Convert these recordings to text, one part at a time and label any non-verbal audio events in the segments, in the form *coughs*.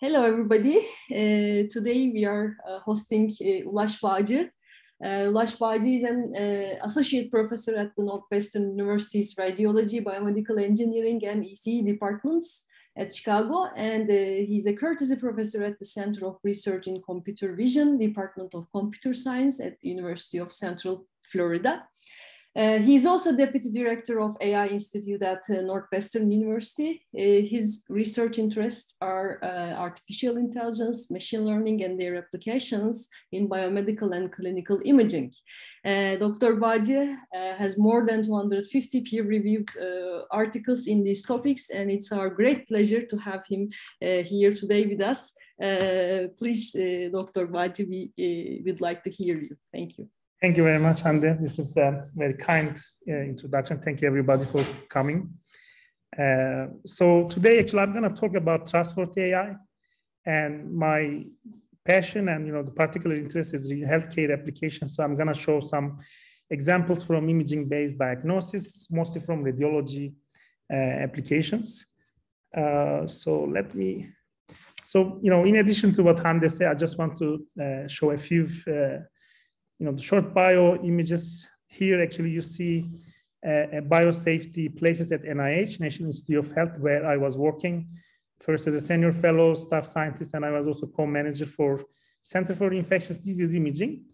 Hello, everybody. Uh, today we are uh, hosting uh, Ulaş Bağcı. Uh, Ulaş Bağcı is an uh, associate professor at the Northwestern University's Radiology, Biomedical Engineering, and ECE departments at Chicago. And uh, he's a courtesy professor at the Center of Research in Computer Vision, Department of Computer Science at University of Central Florida. Uh, he's also deputy director of AI Institute at uh, Northwestern University. Uh, his research interests are uh, artificial intelligence, machine learning, and their applications in biomedical and clinical imaging. Uh, Dr. Bağcı uh, has more than 250 peer-reviewed articles in these topics, and it's our great pleasure to have him here today with us. please, Dr. Bağcı, we would like to hear you. Thank you. Thank you very much, Hande. This is a very kind uh, introduction. Thank you, everybody, for coming. Uh, so today, actually, I'm going to talk about trustworthy AI, and my passion and you know the particular interest is in healthcare applications. So I'm going to show some examples from imaging-based diagnosis, mostly from radiology uh, applications. Uh, so let me. So you know, in addition to what Hande said, I just want to uh, show a few uh, you know, the short bio images here, actually you see uh, biosafety places at NIH, National Institute of Health, where I was working first as a senior fellow, staff scientist, and I was also co-manager for Center for Infectious Disease Imaging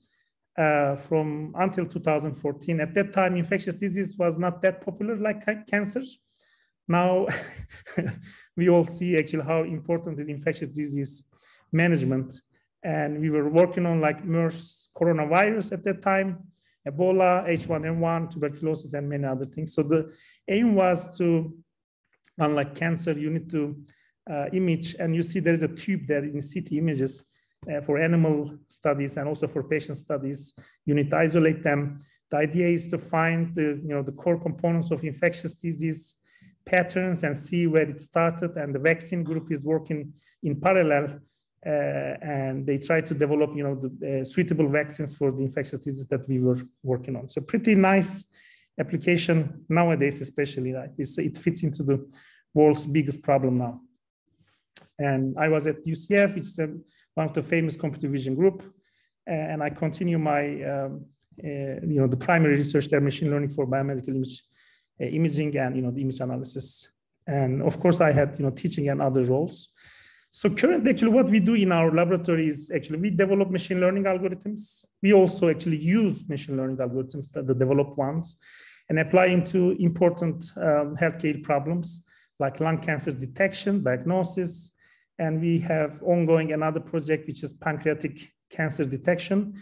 uh, from until 2014. At that time, infectious disease was not that popular like cancer. Now, *laughs* we all see actually how important is infectious disease management and we were working on like MERS coronavirus at that time, Ebola, H1N1, tuberculosis, and many other things. So the aim was to, unlike cancer, you need to uh, image, and you see there is a tube there in CT images uh, for animal studies and also for patient studies. You need to isolate them. The idea is to find the, you know, the core components of infectious disease patterns and see where it started. And the vaccine group is working in parallel and they try to develop, you know, the uh, suitable vaccines for the infectious diseases that we were working on. So pretty nice application nowadays, especially. Right? It's, it fits into the world's biggest problem now. And I was at UCF, which is a, one of the famous computer vision group, and I continue my, um, uh, you know, the primary research there, machine learning for biomedical image, uh, imaging and, you know, the image analysis. And of course, I had, you know, teaching and other roles. So currently, actually, what we do in our laboratory is actually we develop machine learning algorithms. We also actually use machine learning algorithms, the, the developed ones, and apply into important um, healthcare problems like lung cancer detection, diagnosis, and we have ongoing another project which is pancreatic cancer detection,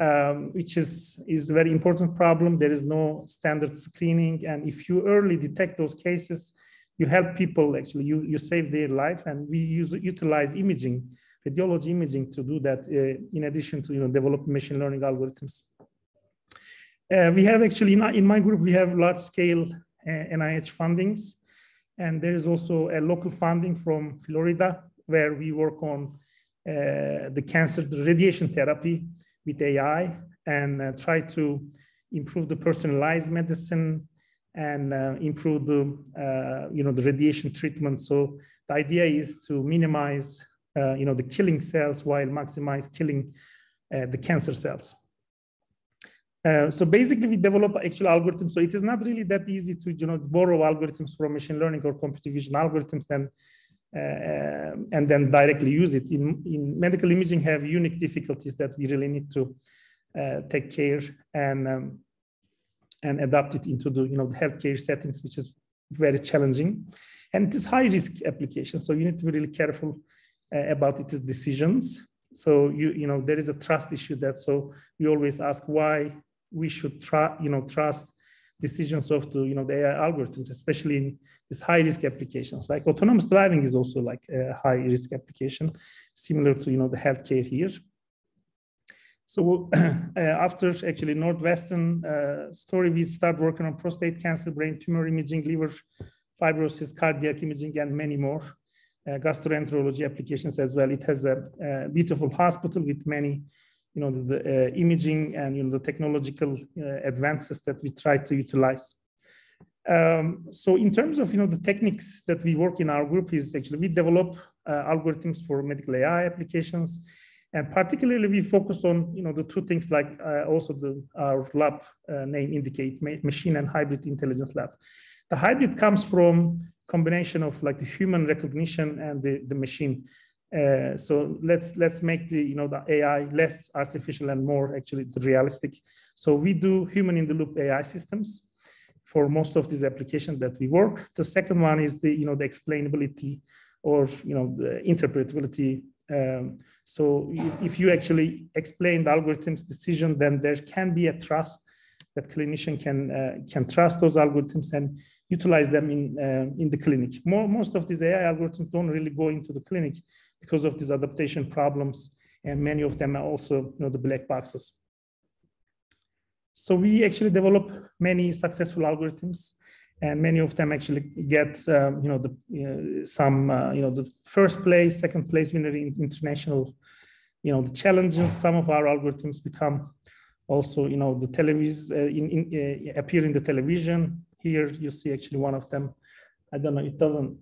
um, which is is a very important problem. There is no standard screening, and if you early detect those cases, you help people actually you you save their life and we use utilize imaging radiology imaging to do that uh, in addition to you know develop machine learning algorithms. Uh, we have actually in, in my group we have large scale uh, nih fundings and there is also a local funding from florida where we work on uh, the cancer the radiation therapy with ai and uh, try to improve the personalized medicine and uh, improve the uh, you know the radiation treatment. So the idea is to minimize uh, you know the killing cells while maximize killing uh, the cancer cells. Uh, so basically, we develop actual algorithms. So it is not really that easy to you know borrow algorithms from machine learning or computer vision algorithms then uh, and then directly use it. In, in medical imaging, have unique difficulties that we really need to take care and um, and adapt it into the you know the healthcare settings, which is very challenging. And it is high risk application, so you need to be really careful uh, about its decisions. So you you know there is a trust issue that so we always ask why we should try you know trust decisions of the you know the AI algorithms, especially in these high risk applications. Like autonomous driving is also like a high risk application, similar to you know the healthcare here. So *clears throat* uh, after actually Northwestern uh, story, we start working on prostate cancer, brain tumor imaging, liver fibrosis, cardiac imaging, and many more. Uh, gastroenterology applications as well. It has a, a, beautiful hospital with many, you know, the, the uh, imaging and you know the technological uh, advances that we try to utilize. Um, so in terms of you know the techniques that we work in our group is actually we develop uh, algorithms for medical AI applications, and particularly we focus on you know the two things like uh, also the our lab uh, name indicate ma machine and hybrid intelligence lab. The hybrid comes from combination of like the human recognition and the, the machine. Uh, so let's let's make the you know the AI less artificial and more actually realistic. So we do human in the loop AI systems for most of these applications that we work. The second one is the, you know, the explainability or, you know, the interpretability. Um, so if you actually explain the algorithm's decision, then there can be a trust that clinician can uh, can trust those algorithms and utilize them in uh, in the clinic. More, most of these AI algorithms don't really go into the clinic because of these adaptation problems, and many of them are also you know the black boxes. So we actually develop many successful algorithms and many of them actually get um, you know the uh, some uh, you know the first place second place winner in international you know the challenges. Some of our algorithms become also you know the television uh, in, in uh, appear in the television. Here you see actually one of them. I don't know it doesn't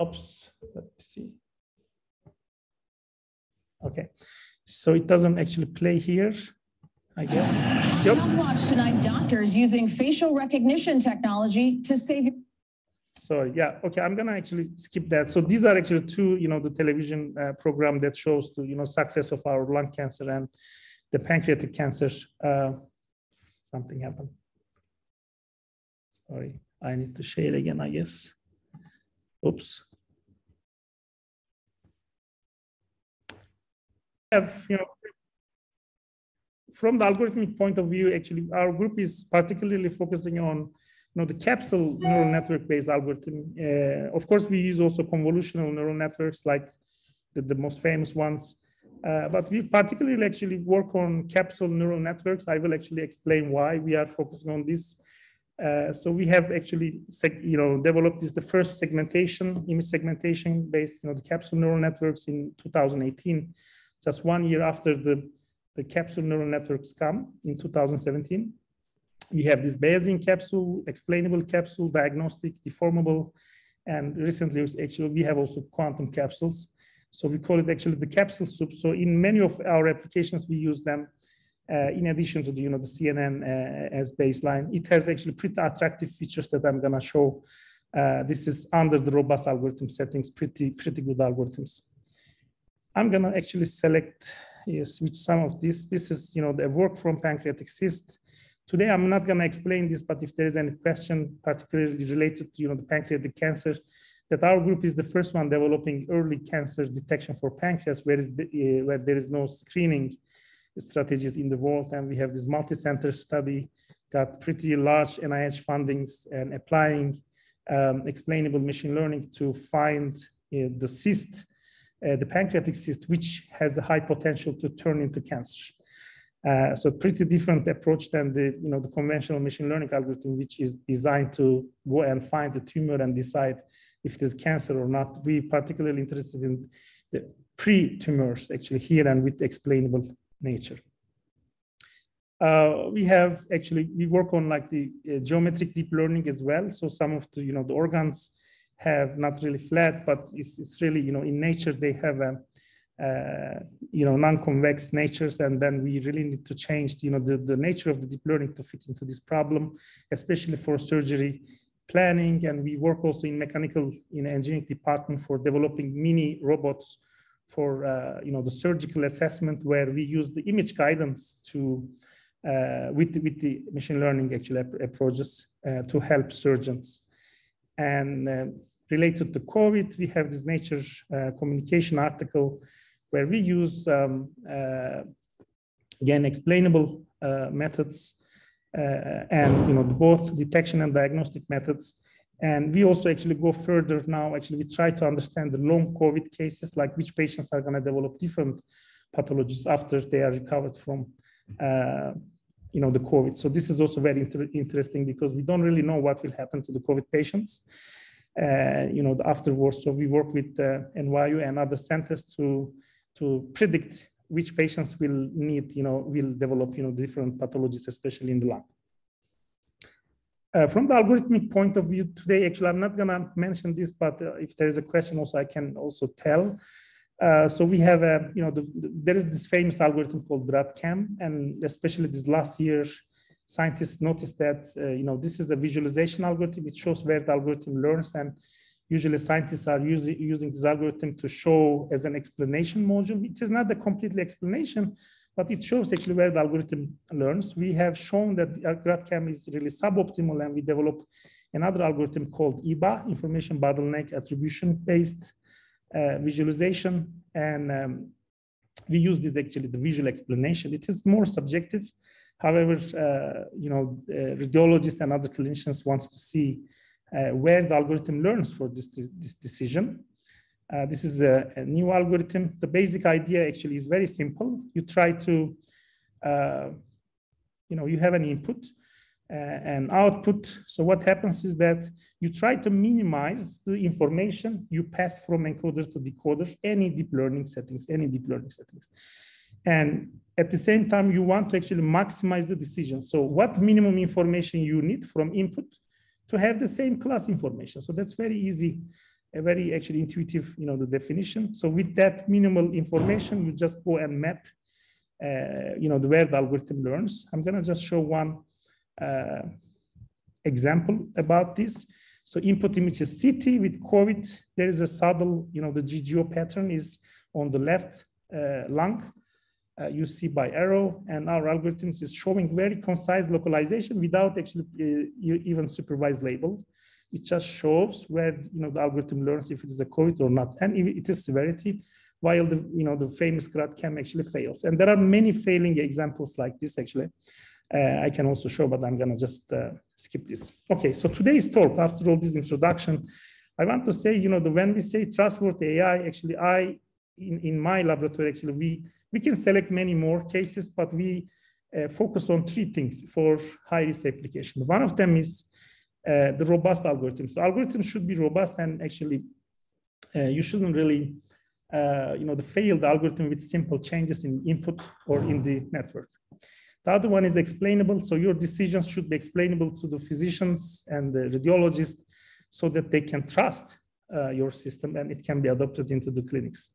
oops let me see. Okay so it doesn't actually play here I guess. Yep. Watch tonight doctors using facial recognition technology to save. Sorry, yeah, okay, I'm gonna actually skip that. So these are actually two, you know, the television uh, program that shows the, you know, success of our lung cancer and the pancreatic cancer. Uh, something happened. Sorry, I need to share again, I guess. Oops. Have, you know, from the algorithmic point of view, actually, our group is particularly focusing on you know, the capsule neural network based algorithm. Uh, of course, we use also convolutional neural networks like the, the most famous ones. Uh, but we particularly actually work on capsule neural networks. I will actually explain why we are focusing on this. Uh, so we have actually, you know, developed this the first segmentation, image segmentation based, you know, the capsule neural networks in 2018, just one year after the the capsule neural networks come in 2017. We have this Bayesian capsule, explainable capsule, diagnostic, deformable, and recently actually we have also quantum capsules. So we call it actually the capsule soup. So in many of our applications, we use them uh, in addition to the, you know, the CNN uh, as baseline. It has actually pretty attractive features that I'm gonna show. Uh, this is under the robust algorithm settings, pretty, pretty good algorithms. I'm gonna actually select switch some of this. This is, you know, the work from pancreatic cyst. Today, I'm not going to explain this, but if there is any question particularly related to, you know, the pancreatic cancer, that our group is the first one developing early cancer detection for pancreas, where, is the, uh, where there is no screening strategies in the world. And we have this multi-center study, got pretty large NIH fundings and applying um, explainable machine learning to find uh, the cyst uh, the pancreatic cyst, which has a high potential to turn into cancer. Uh, so pretty different approach than the, you know, the conventional machine learning algorithm, which is designed to go and find the tumor and decide if it is cancer or not. We particularly interested in the pre-tumors actually here and with explainable nature. Uh, we have actually, we work on like the uh, geometric deep learning as well. So some of the, you know, the organs have not really flat, but it's, it's really, you know, in nature, they have a, uh, you know, non-convex natures, and then we really need to change, you know, the, the nature of the deep learning to fit into this problem, especially for surgery planning. And we work also in mechanical, in engineering department for developing mini robots for, uh, you know, the surgical assessment where we use the image guidance to, uh, with, with the machine learning actually approaches uh, to help surgeons. And uh, related to COVID, we have this Nature uh, communication article where we use, um, uh, again, explainable uh, methods uh, and you know both detection and diagnostic methods. And we also actually go further now. Actually, we try to understand the long COVID cases, like which patients are going to develop different pathologies after they are recovered from you know, the COVID. So this is also very inter interesting because we don't really know what will happen to the COVID patients, uh, you know, afterwards. So we work with uh, NYU and other centers to, to predict which patients will need, you know, will develop, you know, different pathologies, especially in the lung. Uh, from the algorithmic point of view today, actually, I'm not gonna mention this, but uh, if there is a question also, I can also tell. Uh, so we have a, you know, the, the, there is this famous algorithm called GradCam, and especially this last year, scientists noticed that, uh, you know, this is the visualization algorithm. It shows where the algorithm learns, and usually scientists are using, using this algorithm to show as an explanation module. It is not a completely explanation, but it shows actually where the algorithm learns. We have shown that GradCam is really suboptimal, and we developed another algorithm called IBA, Information Bottleneck Attribution-Based uh, Visualization, and um, we use this actually the visual explanation. It is more subjective, However, uh, you know, uh, radiologists and other clinicians wants to see uh, where the algorithm learns for this, this, this decision. Uh, this is a, a, new algorithm. The basic idea actually is very simple. You try to, uh, you know, you have an input uh, and output. So what happens is that you try to minimize the information you pass from encoder to decoder, any deep learning settings, any deep learning settings. And at the same time, you want to actually maximize the decision. So what minimum information you need from input to have the same class information. So that's very easy, a very actually intuitive, you know, the definition. So with that minimal information, you just go and map, uh, you know, the where the algorithm learns. I'm gonna just show one example about this. So input image is CT with COVID. There is a subtle, you know, the GGO pattern is on the left uh, lung uh, you see by arrow, and our algorithms is showing very concise localization without actually uh, even supervised label. It just shows where you know the algorithm learns if it is a COVID or not, and if it is severity, while the you know the famous GradCam actually fails. And there are many failing examples like this actually. Uh, I can also show, but I'm gonna just uh, skip this. Okay, so today's talk, after all this introduction, I want to say, you know, the, when we say trustworthy AI, actually, I in, in my laboratory, actually, we we can select many more cases, but we uh, focus on three things for high-risk application. One of them is uh, the robust algorithms. The algorithm should be robust and actually uh, you shouldn't really, uh, you know, the failed algorithm with simple changes in input or in the network. The other one is explainable. So your decisions should be explainable to the physicians and the radiologists so that they can trust uh, your system and it can be adopted into the clinics.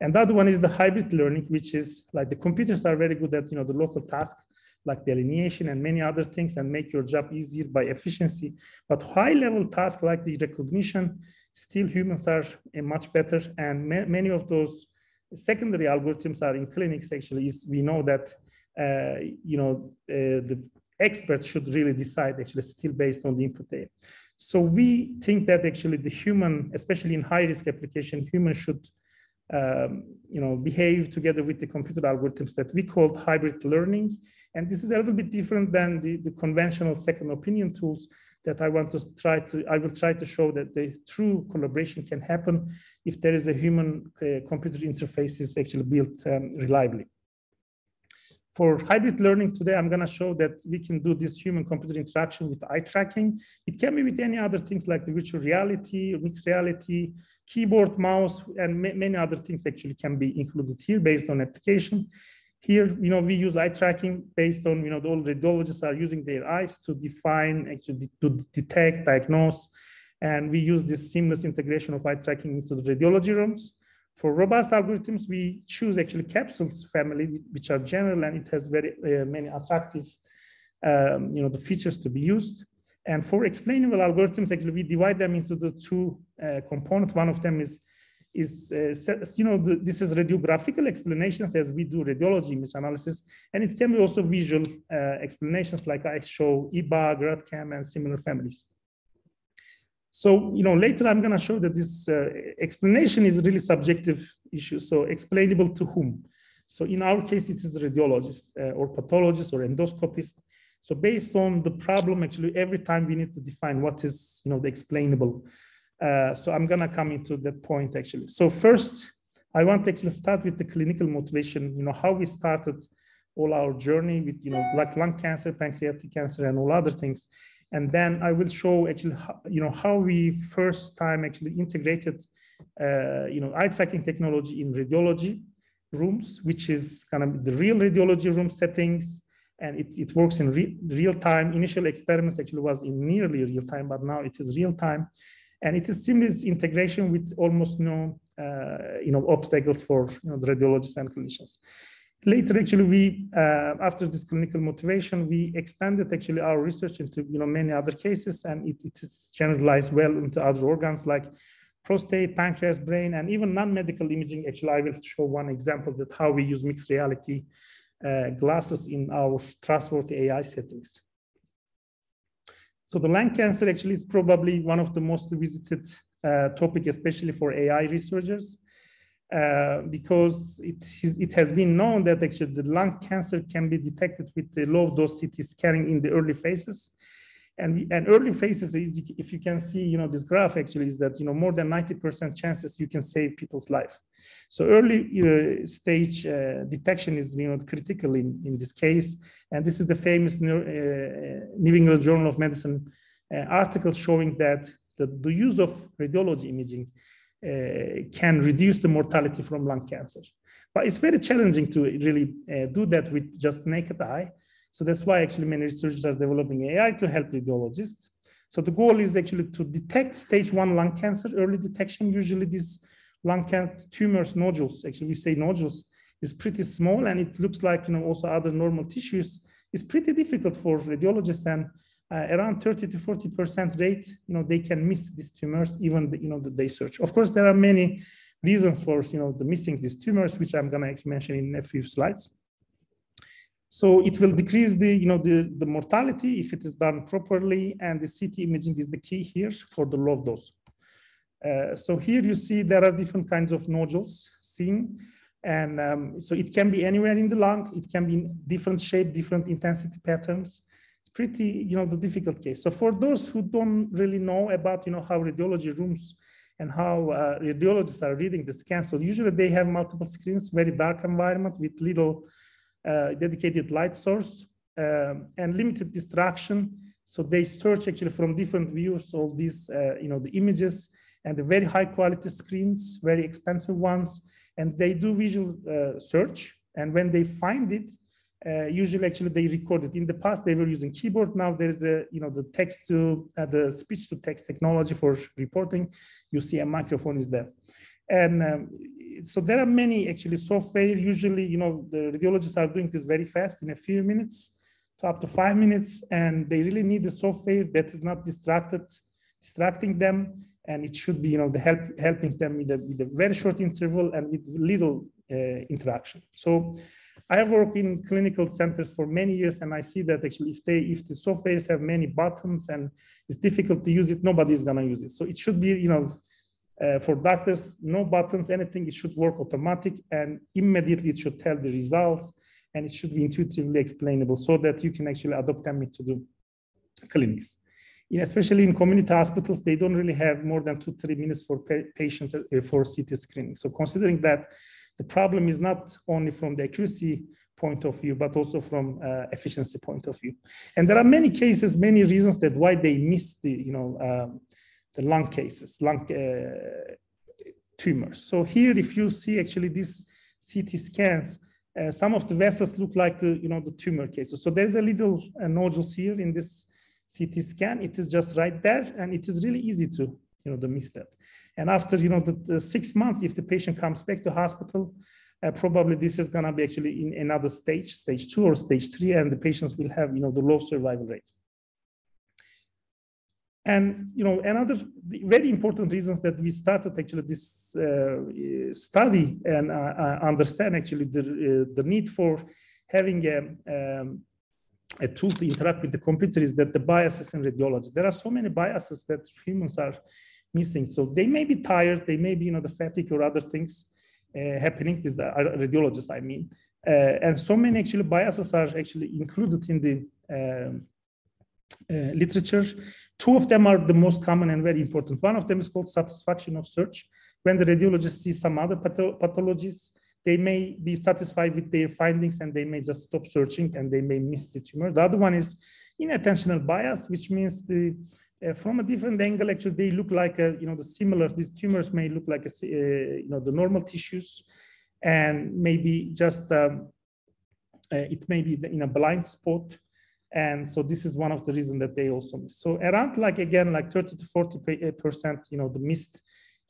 And the other one is the hybrid learning, which is like the computers are very good at, you know, the local task, like delineation and many other things and make your job easier by efficiency. But high level tasks like the recognition, still humans are much better. And ma many of those secondary algorithms are in clinics actually is we know that, you know, uh, the experts should really decide actually still based on the input data. So we think that actually the human, especially in high risk application, human should um, you know, behave together with the computer algorithms that we called hybrid learning. And this is a little bit different than the, the conventional second opinion tools that I want to try to, I will try to show that the true collaboration can happen if there is a human uh, computer interface is actually built um, reliably. For hybrid learning today, I'm going to show that we can do this human computer interaction with eye tracking. It can be with any other things like the virtual reality, mixed reality, keyboard, mouse, and many other things actually can be included here based on application. Here, you know, we use eye tracking based on, you know, all radiologists are using their eyes to define, actually to detect, diagnose, and we use this seamless integration of eye tracking into the radiology rooms. For robust algorithms, we choose actually capsules family, which are general and it has very uh, many attractive, um, you know, the features to be used. And for explainable algorithms, actually, we divide them into the two uh, components. One of them is, is uh, you know, the, this is radiographical explanations as we do radiology image analysis. And it can be also visual uh, explanations like I show IBA, GradCam, and similar families. So, you know, later I'm going to show that this uh, explanation is really subjective issue. So explainable to whom? So in our case, it is the radiologist uh, or pathologist or endoscopist. So based on the problem, actually, every time we need to define what is, you know, the explainable. Uh, so I'm going to come into that point actually. So first, I want to actually start with the clinical motivation, you know, how we started all our journey with, you know, like lung cancer, pancreatic cancer, and all other things. And then I will show actually, how, you know, how we first time actually integrated, uh, you know, eye tracking technology in radiology rooms, which is kind of the real radiology room settings, and it, it works in re real time. Initial experiments actually was in nearly real time, but now it is real time. And it is seamless integration with almost no uh, you know, obstacles for you know, the radiologists and clinicians. Later, actually, we, uh, after this clinical motivation, we expanded actually our research into you know, many other cases, and it, it is generalized well into other organs like prostate, pancreas, brain, and even non-medical imaging. Actually, I will show one example that how we use mixed reality uh, glasses in our trustworthy AI settings. So the lung cancer actually is probably one of the most visited uh, topic, especially for AI researchers, uh, because it, is, it has been known that actually the lung cancer can be detected with the low dose CT scanning in the early phases. And, and early phases, if you can see, you know, this graph actually is that, you know, more than 90% chances you can save people's life. So early uh, stage uh, detection is, you know, critical in, in this case. And this is the famous New, uh, New England Journal of Medicine uh, article showing that the, the use of radiology imaging can reduce the mortality from lung cancer. But it's very challenging to really uh, do that with just naked eye. So that's why actually many researchers are developing AI to help radiologists. So the goal is actually to detect stage one lung cancer, early detection. Usually these lung cancer tumors, nodules, actually we say nodules, is pretty small and it looks like, you know, also other normal tissues. It's pretty difficult for radiologists and uh, around 30 to 40% rate, you know, they can miss these tumors even, the, you know, that they search. Of course, there are many reasons for, you know, the missing these tumors, which I'm gonna mention in a few slides. So it will decrease the, you know, the, the mortality if it is done properly, and the CT imaging is the key here for the low dose. Uh, so here you see there are different kinds of nodules seen. And um, so it can be anywhere in the lung. It can be in different shape, different intensity patterns. Pretty, you know, the difficult case. So for those who don't really know about, you know, how radiology rooms and how uh, radiologists are reading the scans, so usually they have multiple screens, very dark environment with little uh, dedicated light source um, and limited distraction. So they search actually from different views, all these, uh, you know, the images and the very high quality screens, very expensive ones, and they do visual uh, search. And when they find it, uh, usually actually they record it. In the past, they were using keyboard. Now there's the, you know, the text to, uh, the speech to text technology for reporting. You see a microphone is there. And um, so there are many actually software. Usually, you know, the radiologists are doing this very fast in a few minutes to up to five minutes, and they really need the software that is not distracted, distracting them, and it should be, you know, the help helping them with a, with a very short interval and with little uh, interaction. So. I have worked in clinical centers for many years, and I see that actually, if they if the softwares have many buttons and it's difficult to use it, nobody's gonna use it. So it should be, you know, uh, for doctors, no buttons, anything, it should work automatic and immediately it should tell the results and it should be intuitively explainable so that you can actually adopt them into the clinics. Yeah, especially in community hospitals, they don't really have more than two, three minutes for pa patients uh, for CT screening. So considering that the problem is not only from the accuracy point of view, but also from uh, efficiency point of view. And there are many cases, many reasons that why they miss the, you know, um, the lung cases, lung uh, tumors. So here, if you see actually these CT scans, uh, some of the vessels look like the, you know, the tumor cases. So there's a little uh, nodules here in this CT scan. It is just right there, and it is really easy to, you know, the miss that. And after, you know, the, the six months, if the patient comes back to hospital, uh, probably this is going to be actually in another stage, stage two or stage three, and the patients will have, you know, the low survival rate. And you know, another very important reasons that we started actually this uh, study and uh, uh understand actually the, uh, the need for having a, um, a tool to interact with the computer is that the biases in radiology. There are so many biases that humans are missing. So they may be tired, they may be, you know, the fatigue or other things uh, happening, is the radiologists, I mean. Uh, and so many actually biases are actually included in the um, uh, literature. Two of them are the most common and very important. One of them is called satisfaction of search. When the radiologist sees some other patho pathologies, they may be satisfied with their findings and they may just stop searching and they may miss the tumor. The other one is inattentional bias, which means the uh, from a different angle, actually, they look like a, you know, the similar, these tumors may look like, a, uh, you know, the normal tissues and maybe just um, it may be in a blind spot. And so this is one of the reasons that they also miss. So around like, again, like 30 to 40%, you know, the missed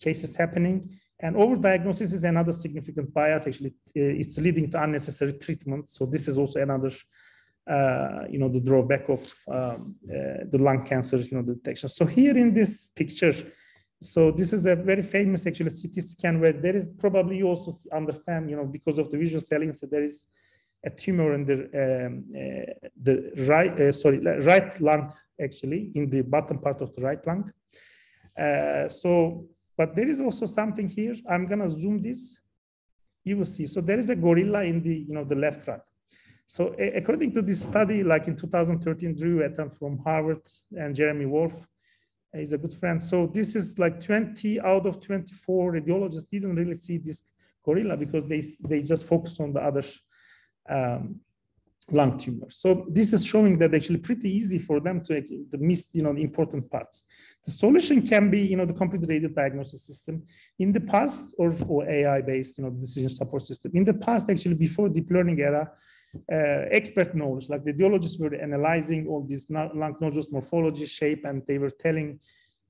cases happening. And overdiagnosis is another significant bias. Actually, it's leading to unnecessary treatment. So this is also another, uh, you know, the drawback of um, uh, the lung cancer, you know, detection. So here in this picture, so this is a very famous actually CT scan where there is probably you also understand, you know, because of the visual salience, there is a tumor in the um, uh, the right uh, sorry right lung actually in the bottom part of the right lung. Uh, so, but there is also something here. I'm gonna zoom this. You will see. So there is a gorilla in the you know the left right. So according to this study, like in 2013, Drew et from Harvard and Jeremy Wolfe, is a good friend. So this is like 20 out of 24 radiologists didn't really see this gorilla because they they just focus on the other um, lung tumors. So this is showing that actually pretty easy for them to, to miss, you know, the important parts. The solution can be, you know, the computer-aided diagnosis system. In the past, or, or AI-based, you know, decision support system. In the past, actually, before deep learning era, uh, expert knowledge, like the radiologists were analyzing all these lung nodules morphology, shape, and they were telling,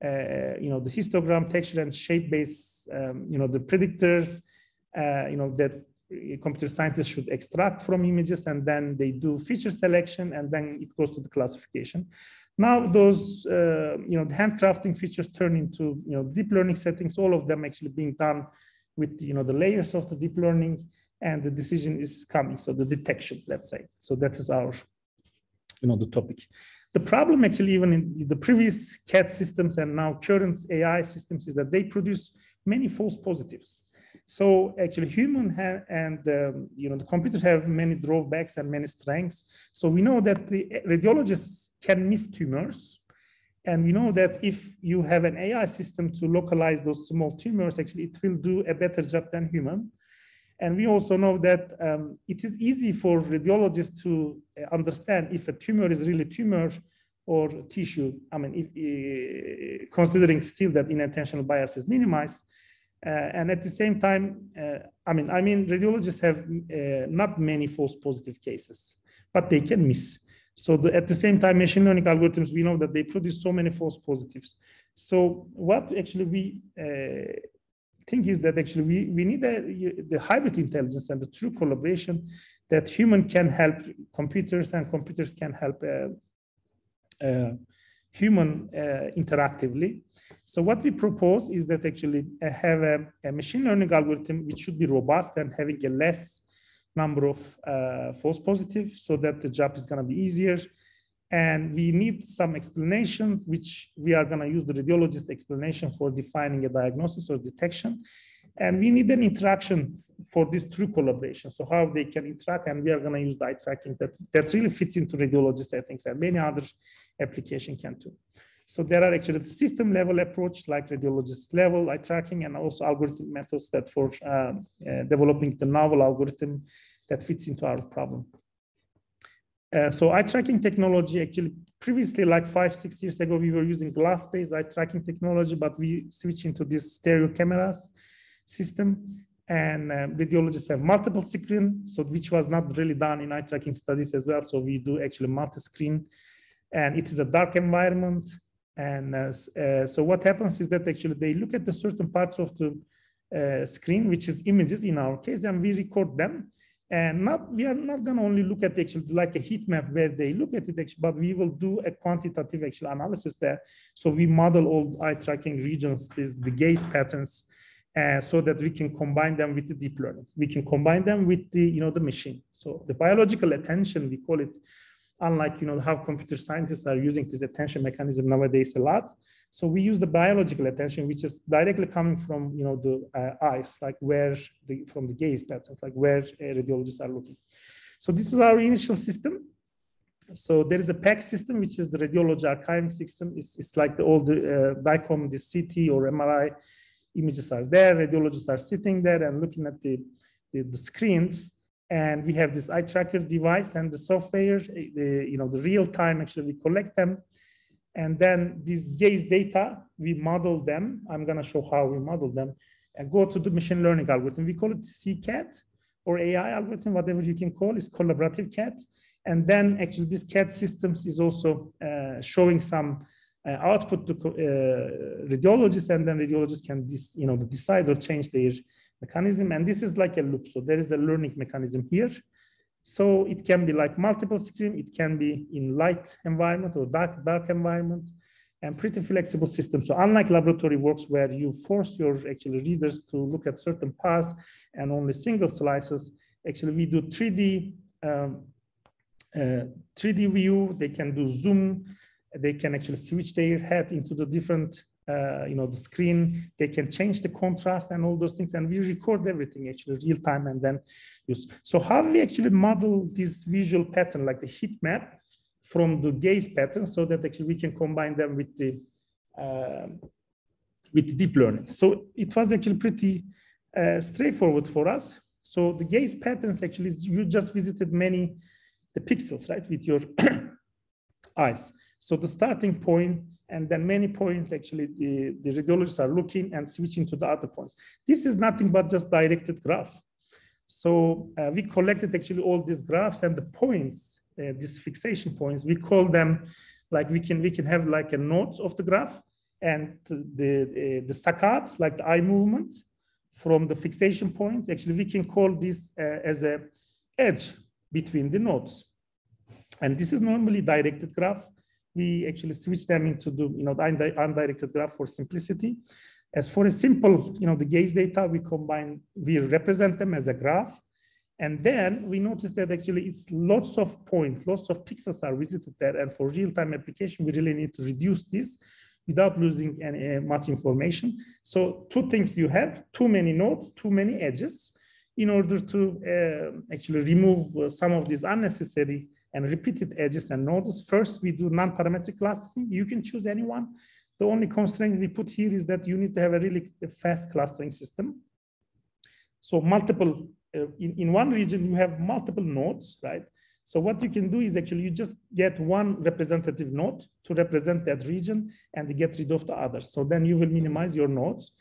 uh, you know, the histogram, texture, and shape-based, um, you know, the predictors, uh, you know, that computer scientists should extract from images and then they do feature selection and then it goes to the classification. Now those, uh, you know, the handcrafting features turn into, you know, deep learning settings, all of them actually being done with, you know, the layers of the deep learning and the decision is coming. So the detection, let's say. So that is our, you know, the topic. The problem actually even in the previous CAD systems and now current AI systems is that they produce many false positives. So actually human and um, you know the computers have many drawbacks and many strengths. So we know that the radiologists can miss tumors. And we know that if you have an AI system to localize those small tumors, actually it will do a better job than human. And we also know that um, it is easy for radiologists to uh, understand if a tumor is really tumor or tissue. I mean, if, uh, considering still that inattentional bias is minimized, and at the same time, uh, I mean, I mean, radiologists have uh, not many false positive cases, but they can miss. So the, at the same time, machine learning algorithms, we know that they produce so many false positives. So what actually we uh, think is that actually we, we need a, the hybrid intelligence and the true collaboration that human can help computers and computers can help uh, uh, human interactively. So what we propose is that actually uh, have a, a, machine learning algorithm which should be robust and having a less number of uh, false positives so that the job is going to be easier. And we need some explanation, which we are going to use the radiologist explanation for defining a diagnosis or detection. And we need an interaction for this true collaboration. So how they can interact, and we are going to use the eye tracking that, that really fits into radiologist settings and many other application can too. So there are actually the system level approach like radiologist level eye tracking and also algorithm methods that for uh, uh, developing the novel algorithm that fits into our problem. Uh, so eye tracking technology actually previously like five, six years ago, we were using glass-based eye tracking technology, but we switched into these stereo cameras system and uh, radiologists have multiple screen, so which was not really done in eye tracking studies as well. So we do actually multi-screen and it is a dark environment and uh, uh, so what happens is that actually they look at the certain parts of the uh, screen, which is images in our case, and we record them. And not we are not going to only look at actually like a heat map where they look at it actually, but we will do a quantitative actual analysis there. So we model all eye tracking regions, this, the gaze patterns, uh, so that we can combine them with the deep learning. We can combine them with the you know the machine. So the biological attention we call it unlike you know how computer scientists are using this attention mechanism nowadays a lot. So we use the biological attention, which is directly coming from you know the uh, eyes, like where the from the gaze patterns, like where uh, radiologists are looking. So this is our initial system. So there is a PACS system, which is the radiology archiving system. It's, it's like the old uh, DICOM, the CT or MRI images are there. Radiologists are sitting there and looking at the, the, the screens and we have this eye tracker device and the software, eh, the, you know, the real time actually we collect them. And then these gaze data, we model them. I'm gonna show how we model them and go to the machine learning algorithm. We call it CCAD. or AI algorithm, whatever you can call, is collaborative CAD. And then actually this CAD systems is also uh, showing some uh, output to uh, radiologists, and then radiologists can you know, decide or change their mechanism. And this is like a loop. So there is a learning mechanism here. So it can be like multiple screen. It can be in light environment or dark, dark environment and pretty flexible system. So unlike laboratory works where you force your actually readers to look at certain paths and only single slices, actually we do 3D um, uh, 3D view. They can do zoom. They can actually switch their head into the different uh, you know, the screen, they can change the contrast and all those things. And we record everything actually real time and then use. So how we actually model this visual pattern, like the heat map from the gaze pattern so that actually we can combine them with the, uh, with deep learning. So it was actually pretty uh, straightforward for us. So the gaze patterns actually, you just visited many, the pixels, right, with your *coughs* eyes. So the starting point and then many points actually the, the radiologists are looking and switching to the other points. This is nothing but just directed graph. So uh, we collected actually all these graphs and the points, uh, these fixation points, we call them like we can we can have like a nodes of the graph and the uh, the saccades like the eye movement from the fixation points. Actually, we can call this uh, as a edge between the nodes. And this is normally directed graph we actually switch them into the you know the undirected graph for simplicity. As for a simple, you know, the gaze data, we combine, we represent them as a graph. And then we notice that actually it's lots of points, lots of pixels are visited there. And for real-time application, we really need to reduce this without losing any, uh, much information. So two things you have, too many nodes, too many edges in order to uh, actually remove uh, some of these unnecessary and repeated edges and nodes. First, we do non-parametric clustering. You can choose anyone. The only constraint we put here is that you need to have a really fast clustering system. So multiple, uh, in, in one region, you have multiple nodes, right? So what you can do is actually you just get one representative node to represent that region and get rid of the others. So then you will minimize your nodes.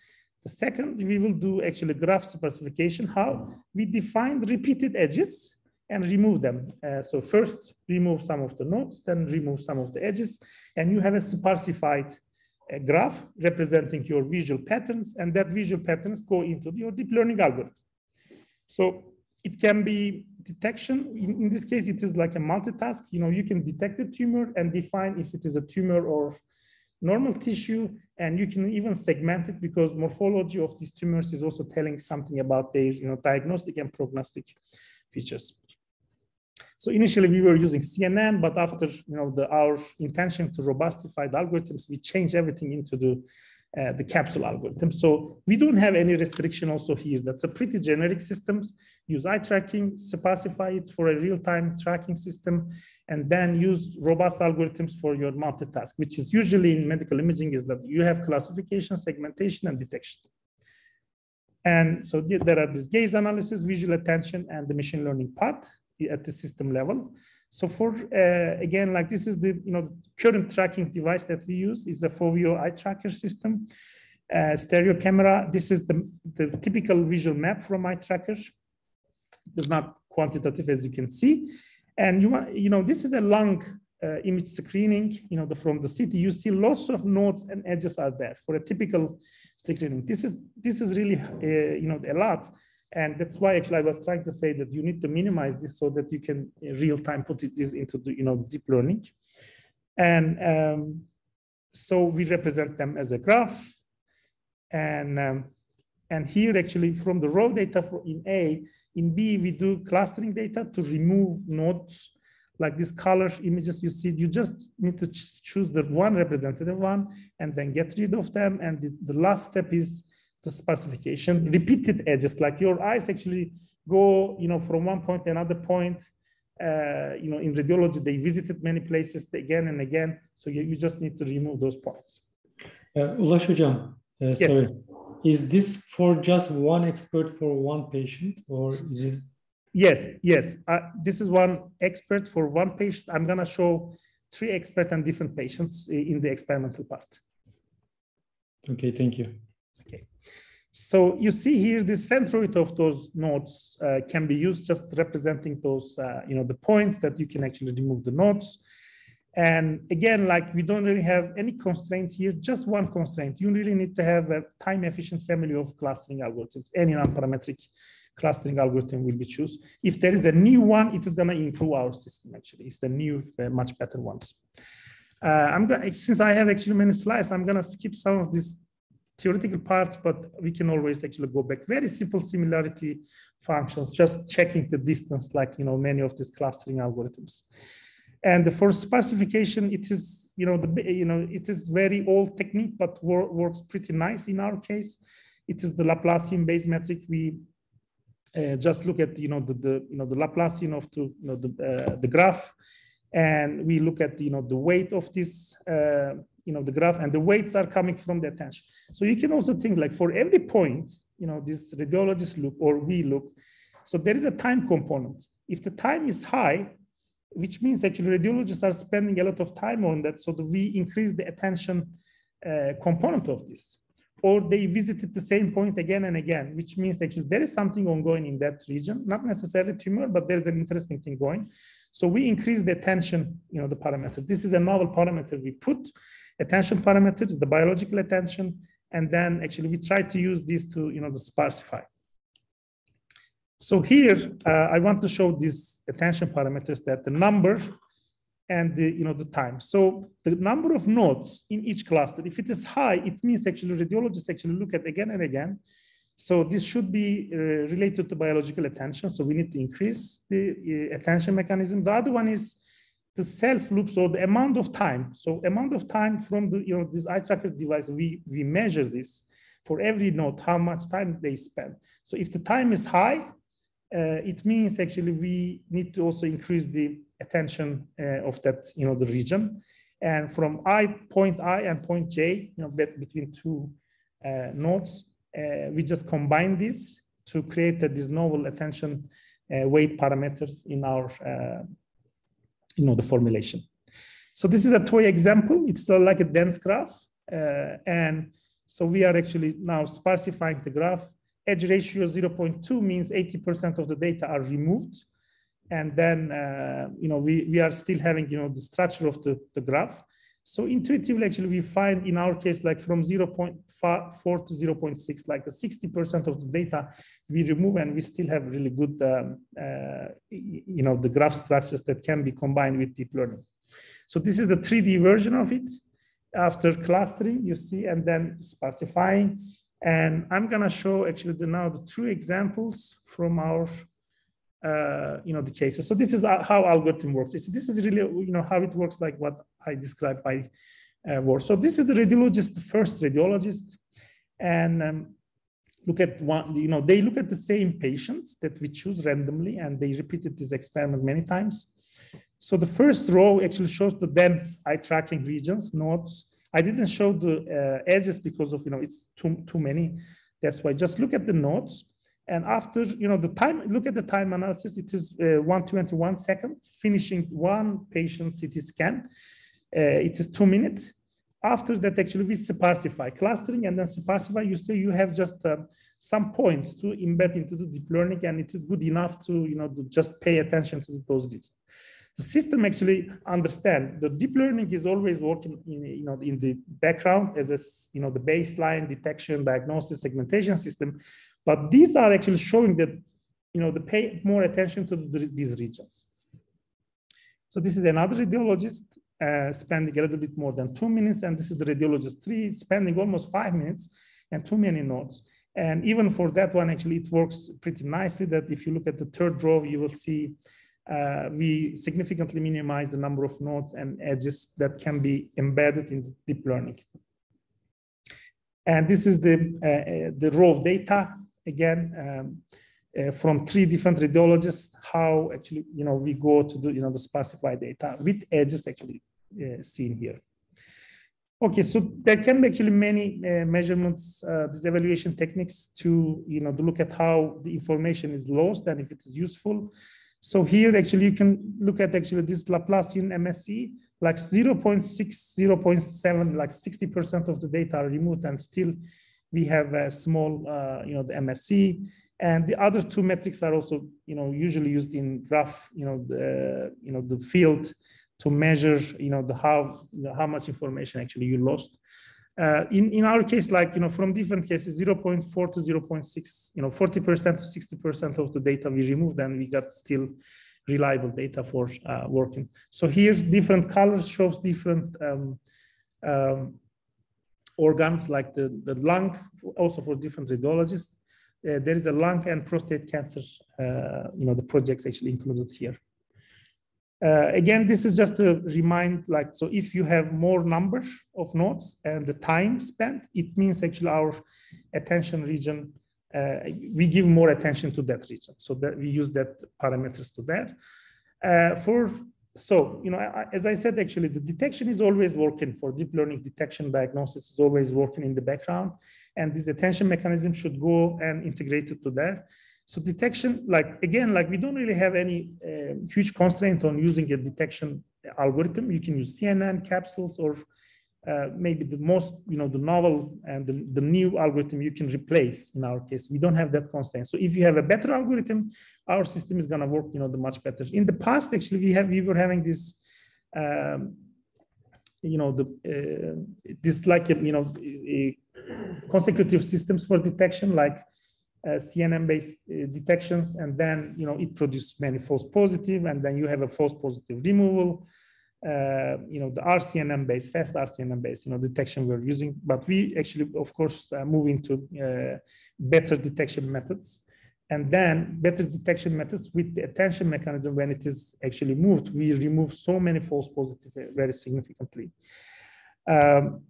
The second, we will do actually graph sparsification. How? We define repeated edges and remove them. Uh, so first remove some of the nodes, then remove some of the edges, and you have a sparsified uh, graph representing your visual patterns, and that visual patterns go into your deep learning algorithm. So it can be detection. In, in this case, it is like a multitask. You know, you can detect the tumor and define if it is a tumor or normal tissue, and you can even segment it because morphology of these tumors is also telling something about their you know, diagnostic and prognostic features. So initially we were using CNN, but after you know the, our intention to robustify the algorithms, we changed everything into the uh, the capsule algorithm. So we don't have any restriction also here. That's a pretty generic systems. Use eye tracking, specify it for a real-time tracking system, and then use robust algorithms for your multitask, which is usually in medical imaging is that you have classification, segmentation, and detection. And so there are this gaze analysis, visual attention, and the machine learning part at the system level. So for, uh, again, like this is the you know current tracking device that we use is a FOVIO eye tracker system, uh, stereo camera. This is the, the typical visual map from eye tracker. It is not quantitative as you can see. And you, you know, this is a long uh, image screening, you know, the, from the CT, you see lots of nodes and edges are there for a typical screening. This is, this is really, uh, you know, a lot. And that's why actually I was trying to say that you need to minimize this so that you can real time put it, this into the, you know, deep learning. And um, so we represent them as a graph. And, um, and here actually from the raw data in A, in B, we do clustering data to remove nodes like these color images you see, you just need to choose the one representative one and then get rid of them. And the, the last step is the sparsification, repeated edges, like your eyes actually go, you know, from one point to another point. Uh, you know, in radiology, they visited many places again and again. So you, you just need to remove those points. Uh, Ulaş Hocam, uh, yes. sorry. Is this for just one expert for one patient or is this? Yes, yes. Uh, this is one expert for one patient. I'm gonna show three expert and different patients in the experimental part. Okay, thank you. So you see here the centroid of those nodes uh, can be used just representing those, uh, you know, the point that you can actually remove the nodes. And again, like we don't really have any constraint here, just one constraint. You really need to have a time efficient family of clustering algorithms. Any non-parametric clustering algorithm will be choose. If there is a new one, it is gonna improve our system actually. It's the new, uh, much better ones. Uh, I'm gonna, since I have actually many slides, I'm gonna skip some of these theoretical parts, but we can always actually go back. Very simple similarity functions, just checking the distance like, you know, many of these clustering algorithms. And for sparsification, it is, you know, the, you know, it is very old technique, but wor works pretty nice in our case. It is the Laplacian based metric. We uh, just look at, you know, the, the, you know, the Laplacian of the, you know, the, uh, the graph, and we look at, you know, the weight of this, uh, you know, the graph, and the weights are coming from the attention. So you can also think like for every point, you know, this radiologist look or we look, so there is a time component. If the time is high, which means actually radiologists are spending a lot of time on that so that we increase the attention uh, component of this. Or they visited the same point again and again, which means actually there is something ongoing in that region, not necessarily tumor, but there's an interesting thing going. So we increase the attention, you know, the parameter. This is a novel parameter we put, attention parameters, the biological attention, and then actually we try to use this to, you know, the sparsify. So here, uh, I want to show these attention parameters that the number and the, you know, the time. So the number of nodes in each cluster, if it is high, it means actually radiologists actually look at again and again. So this should be uh, related to biological attention. So we need to increase the uh, attention mechanism. The other one is the self loops or the amount of time. So amount of time from the, you know, this eye tracker device, we, we measure this for every node, how much time they spend. So if the time is high, uh, it means actually we need to also increase the attention uh, of that, you know, the region. And from I point I and point J, you know, between two uh, nodes, uh, we just combine this to create this novel attention uh, weight parameters in our, uh, you know, the formulation. So this is a toy example. It's like a dense graph. and so we are actually now sparsifying the graph edge ratio 0.2 means 80% of the data are removed. And then, uh, you know, we, we are still having, you know, the structure of the, the graph. So intuitively, actually, we find in our case, like from 0.4 to 0.6, like the 60% of the data we remove and we still have really good, um, uh, you know, the graph structures that can be combined with deep learning. So this is the 3D version of it. After clustering, you see, and then sparsifying, and I'm gonna show actually the, now the two examples from our, uh, you know, the cases. So this is how algorithm works. It's, this is really, you know, how it works like what I described by uh, Ward. So this is the radiologist, the first radiologist. And um, look at one, you know, they look at the same patients that we choose randomly and they repeated this experiment many times. So the first row actually shows the dense eye tracking regions, nodes, I didn't show the uh, edges because of, you know, it's too, too many. That's why just look at the nodes. And after, you know, the time, look at the time analysis, it is uh, 121 second, finishing one patient CT scan. Uh, it is two minutes. After that, actually, we sparsify clustering and then sparsify, you say you have just uh, some points to embed into the deep learning and it is good enough to, you know, to just pay attention to those digits the system actually understand the deep learning is always working in you know in the background as a you know the baseline detection diagnosis segmentation system but these are actually showing that you know the pay more attention to the, these regions so this is another radiologist uh, spending a little bit more than two minutes and this is the radiologist three spending almost five minutes and too many nodes and even for that one actually it works pretty nicely that if you look at the third row you will see uh, we significantly minimize the number of nodes and edges that can be embedded in deep learning. And this is the, uh, uh, the raw data, again, um, uh, from three different radiologists, how actually, you know, we go to do, you know, the sparsify data with edges actually seen here. Okay, so there can be actually many uh, measurements, uh, these evaluation techniques to, you know, to look at how the information is lost and if it is useful. So here actually you can look at actually this Laplacian MSE, like 0 0.6, 0 0.7, like 60% of the data are removed and still we have a small, uh, you know, the MSE, and the other two metrics are also, you know, usually used in graph, you know, the, you know, the field to measure, you know, the how, how much information actually you lost. Uh, in, in our case, like, you know, from different cases, 0.4 to 0.6, you know, 40% to 60% of the data we removed and we got still reliable data for uh, working. So here's different colors shows different um, um, organs like the, the lung, also for different radiologists. Uh, there is a lung and prostate cancer, uh, you know, the projects actually included here. Uh, again, this is just to remind, like, so if you have more number of nodes and the time spent, it means actually our attention region, uh, we give more attention to that region. So that we use that parameters to that. Uh, for so, you know, as I said, actually, the detection is always working for deep learning detection diagnosis is always working in the background. And this attention mechanism should go and integrate it to that. So detection, like, again, like we don't really have any uh, huge constraint on using a detection algorithm. You can use CNN capsules or uh, maybe the most, you know, the novel and the, the new algorithm you can replace in our case. We don't have that constraint. So if you have a better algorithm, our system is going to work, you know, the much better. In the past, actually, we have we were having this, um, you know, the uh, this like you know, consecutive systems for detection, like uh, CNN-based uh, detections, and then you know it produces many false positive, and then you have a false positive removal uh, you know, the RCNN based, fast RCNN based, you know, detection we're using, but we actually, of course, uh, move into uh, better detection methods. And then better detection methods with the attention mechanism when it is actually moved, we remove so many false positive very significantly. Um,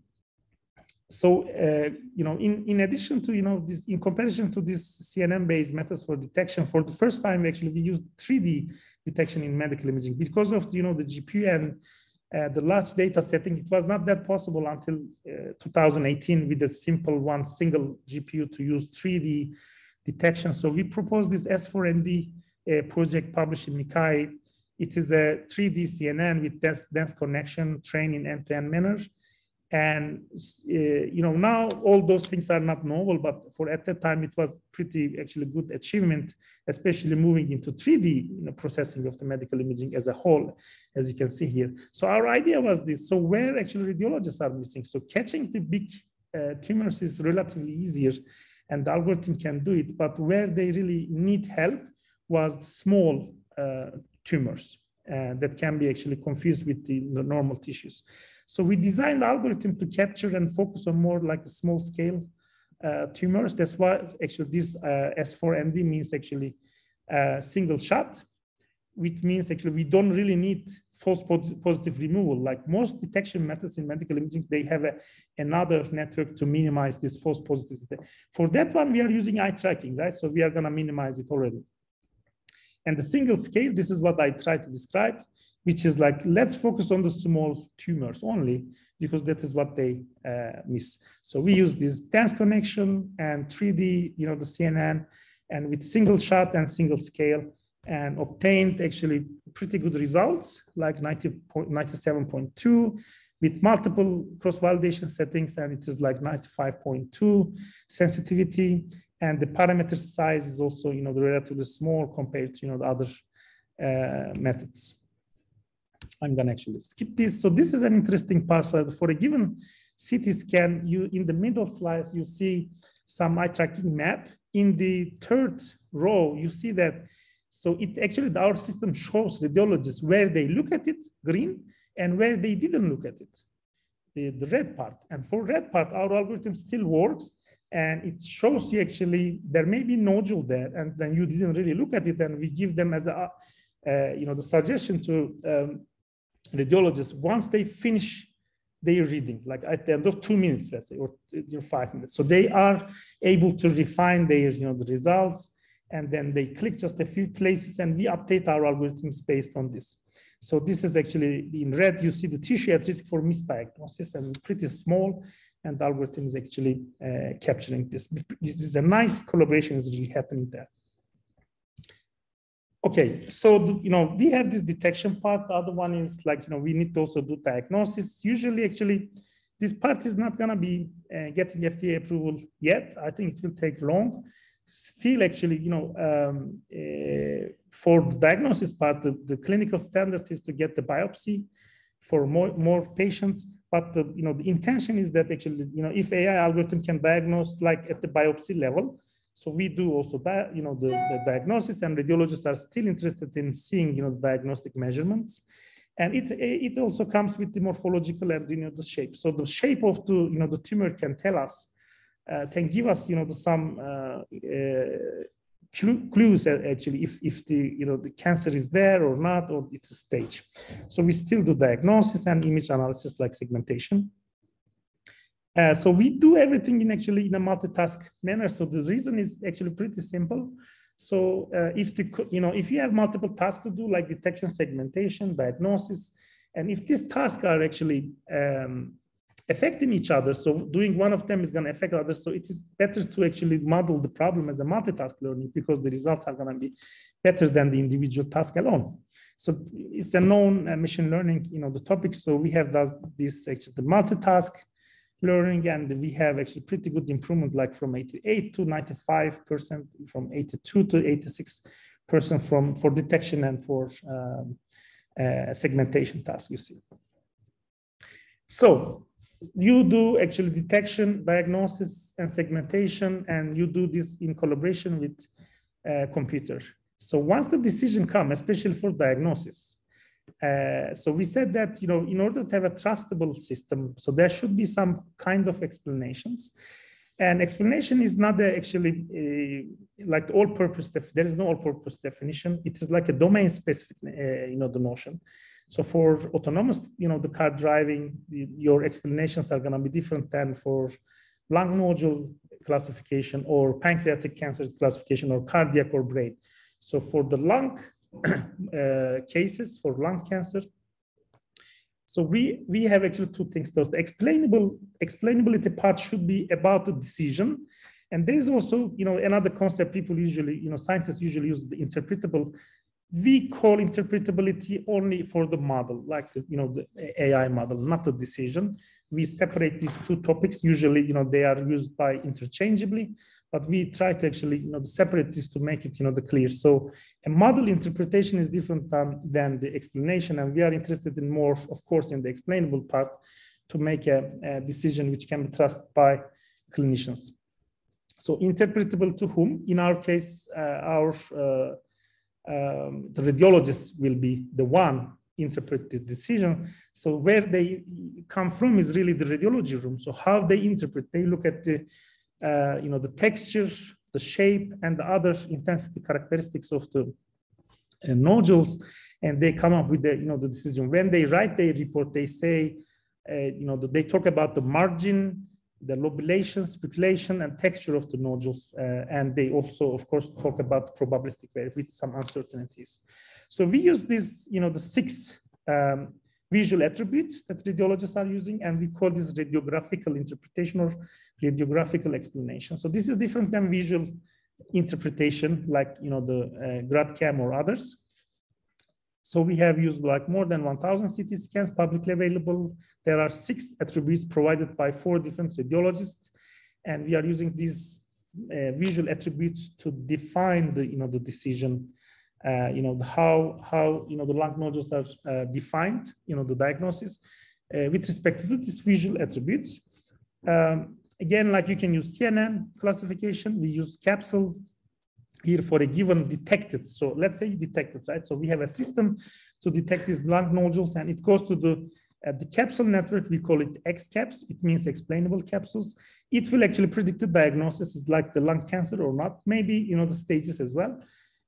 so, uh, you know, in, in addition to, you know, this, in comparison to these CNN-based methods for detection, for the first time, actually, we used 3D detection in medical imaging because of, you know, the GPU and uh, the large data setting. It was not that possible until uh, 2018 with a simple one single GPU to use 3D detection. So we proposed this S4ND uh, project published in MICCAI. It is a 3D CNN with dense, dense connection trained in end-to-end manner and uh, you know now all those things are not novel but for at that time it was pretty actually good achievement especially moving into 3d you know, processing of the medical imaging as a whole as you can see here. So our idea was this. So where actually radiologists are missing? So catching the big uh, tumors is relatively easier and the algorithm can do it but where they really need help was small uh, tumors uh, that can be actually confused with the, the normal tissues so we designed the algorithm to capture and focus on more like the small scale uh, tumors. That's why actually this uh, S4ND means actually uh, single shot, which means actually we don't really need false positive removal. Like most detection methods in medical imaging, they have a, another network to minimize this false positive. For that one, we are using eye tracking, right? So we are gonna minimize it already. And the single scale, this is what I try to describe which is like, let's focus on the small tumors only because that is what they uh, miss. So we use this dense connection and 3D, you know, the CNN, and with single shot and single scale, and obtained actually pretty good results, like 90, 97.2 with multiple cross-validation settings, and it is like 95.2 sensitivity, and the parameter size is also, you know, relatively small compared to, you know, the other uh, methods. I'm gonna actually skip this. So this is an interesting passage for a given CT scan. You in the middle slice, you see some eye tracking map. In the third row, you see that. So it actually our system shows radiologists where they look at it, green, and where they didn't look at it, the, the red part. And for red part, our algorithm still works and it shows you actually there may be nodule there and then you didn't really look at it and we give them as a uh, you know the suggestion to um, radiologists, once they finish their reading, like at the end of two minutes, let's say, or you know, five minutes. So they are able to refine their, you know, the results, and then they click just a few places, and we update our algorithms based on this. So this is actually in red, you see the tissue at risk for misdiagnosis and pretty small, and the algorithm is actually uh, capturing this. This is a nice collaboration is really happening there. Okay, so you know we have this detection part. The other one is like you know we need to also do diagnosis. Usually, actually, this part is not going to be uh, getting FDA approval yet. I think it will take long. Still, actually, you know, um, uh, for the diagnosis part, the, the clinical standard is to get the biopsy for more, more patients. But the, you know, the intention is that actually, you know, if AI algorithm can diagnose like at the biopsy level, so we do also that, you know, the, the diagnosis and radiologists are still interested in seeing, you know, diagnostic measurements. And it, it also comes with the morphological and, you know, the shape. So the shape of the, you know, the tumor can tell us, uh, can give us, you know, the, some uh, uh, clues actually if, if the you know the cancer is there or not or it's a stage. So we still do diagnosis and image analysis like segmentation. Uh, so we do everything in actually in a multitask manner. So the reason is actually pretty simple. So uh, if the you know if you have multiple tasks to do like detection segmentation diagnosis and if these tasks are actually um, affecting each other. So doing one of them is going to affect others. So it is better to actually model the problem as a multitask learning because the results are going to be better than the individual task alone. So it's a known uh, machine learning, you know, the topic. So we have does this actually the multitask learning, and we have actually pretty good improvement, like from 88 to 95 percent, from 82 to 86 percent from for detection and for um, uh, segmentation tasks. You see. So you do actually detection, diagnosis, and segmentation, and you do this in collaboration with a computer. So once the decision comes, especially for diagnosis, uh, so we said that you know in order to have a trustable system, so there should be some kind of explanations. And explanation is not actually uh, like all-purpose. there is no all-purpose definition. It is like a domain-specific, uh, you know, the notion. So for autonomous, you know, the car driving, your explanations are going to be different than for lung nodule classification or pancreatic cancer classification or cardiac or brain. So for the lung *clears throat* uh, cases for lung cancer, so we we have actually two things. So the explainable explainability part should be about the decision, and there is also you know another concept people usually you know scientists usually use the interpretable we call interpretability only for the model, like you know the AI model, not the decision. We separate these two topics. Usually, you know, they are used by interchangeably, but we try to actually you know separate these to make it you know the clear. So a model interpretation is different than, than the explanation, and we are interested in more, of course, in the explainable part to make a, a decision which can be trusted by clinicians. So interpretable to whom? In our case, uh, our uh, um, the radiologist will be the one interpret the decision. So where they come from is really the radiology room. So how they interpret, they look at the, uh, you know, the texture, the shape, and the other intensity characteristics of the uh, nodules, and they come up with the, you know, the decision. When they write their report, they say, uh, you know, they talk about the margin, the lobulation, spiculation, and texture of the nodules. Uh, and they also, of course, talk about probabilistic value with some uncertainties. So we use this, you know, the six um, visual attributes that radiologists are using, and we call this radiographical interpretation or radiographical explanation. So this is different than visual interpretation, like, you know, the uh, GradCam or others. So we have used like more than 1000 CT scans publicly available. There are six attributes provided by four different radiologists. And we are using these uh, visual attributes to define the, you know, the decision, uh, you know, how, how, you know, the lung nodules are uh, defined, you know, the diagnosis uh, with respect to these visual attributes. Um, again, like you can use CNN classification, we use capsule here for a given detected. So let's say you detected, right? So we have a system to detect these lung nodules and it goes to the uh, the capsule network, we call it XCaps. It means explainable capsules. It will actually predict the diagnosis is like the lung cancer or not. Maybe, you know, the stages as well.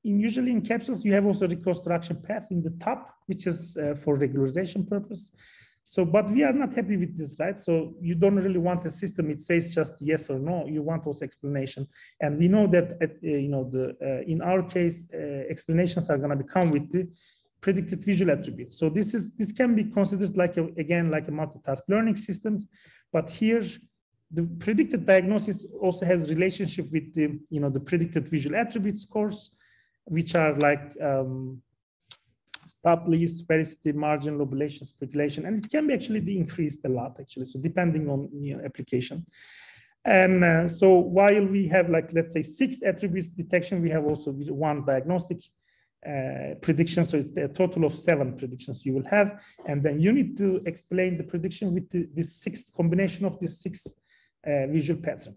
In, usually in capsules, you have also the reconstruction path in the top, which is uh, for regularization purpose. So, but we are not happy with this, right? So you don't really want a system. It says just yes or no. You want also explanation. And we know that, at, uh, you know, the uh, in our case, uh, explanations are going to become with the predicted visual attributes. So this is this can be considered like a, again like a multitask learning system, but here the predicted diagnosis also has relationship with the you know the predicted visual attribute scores, which are like um, subtly sphericity, margin, lobulation, spiculation, and it can be actually increased a lot actually. So depending on you know, application. And uh, so while we have like, let's say six attributes detection, we have also one diagnostic uh, prediction. So it's a total of seven predictions you will have. And then you need to explain the prediction with the, this sixth combination of this six uh, visual pattern.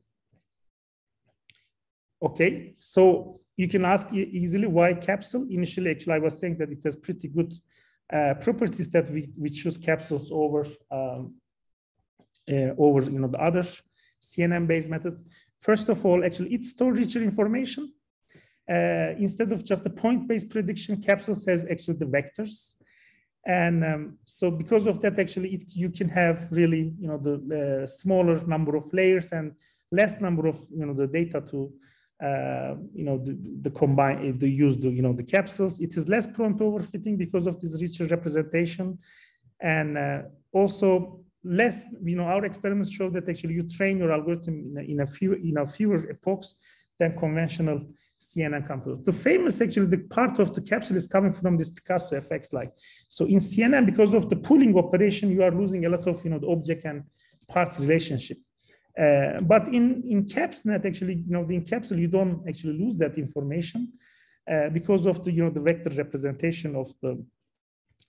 Okay, so you can ask easily why capsule. Initially, actually, I was saying that it has pretty good uh, properties that we, we choose capsules over um, uh, over you know the other CNN-based method. First of all, actually, it stores richer information. Uh, instead of just a point-based prediction, capsules has actually the vectors. And um, so because of that, actually, it, you can have really, you know, the uh, smaller number of layers and less number of, you know, the data to uh, you know, the, the combine, the use the, you know, the capsules. It is less prone to overfitting because of this richer representation. And uh, also less, you know, our experiments show that actually you train your algorithm in a, in a few, you know, fewer epochs than conventional CNN computers. The famous, actually, the part of the capsule is coming from this Picasso effects like. So in CNN, because of the pooling operation, you are losing a lot of, you know, the object and parts relationship. Uh, but in, in CapsNet, actually, you know, the capsule, you don't actually lose that information uh, because of the, you know, the vector representation of the,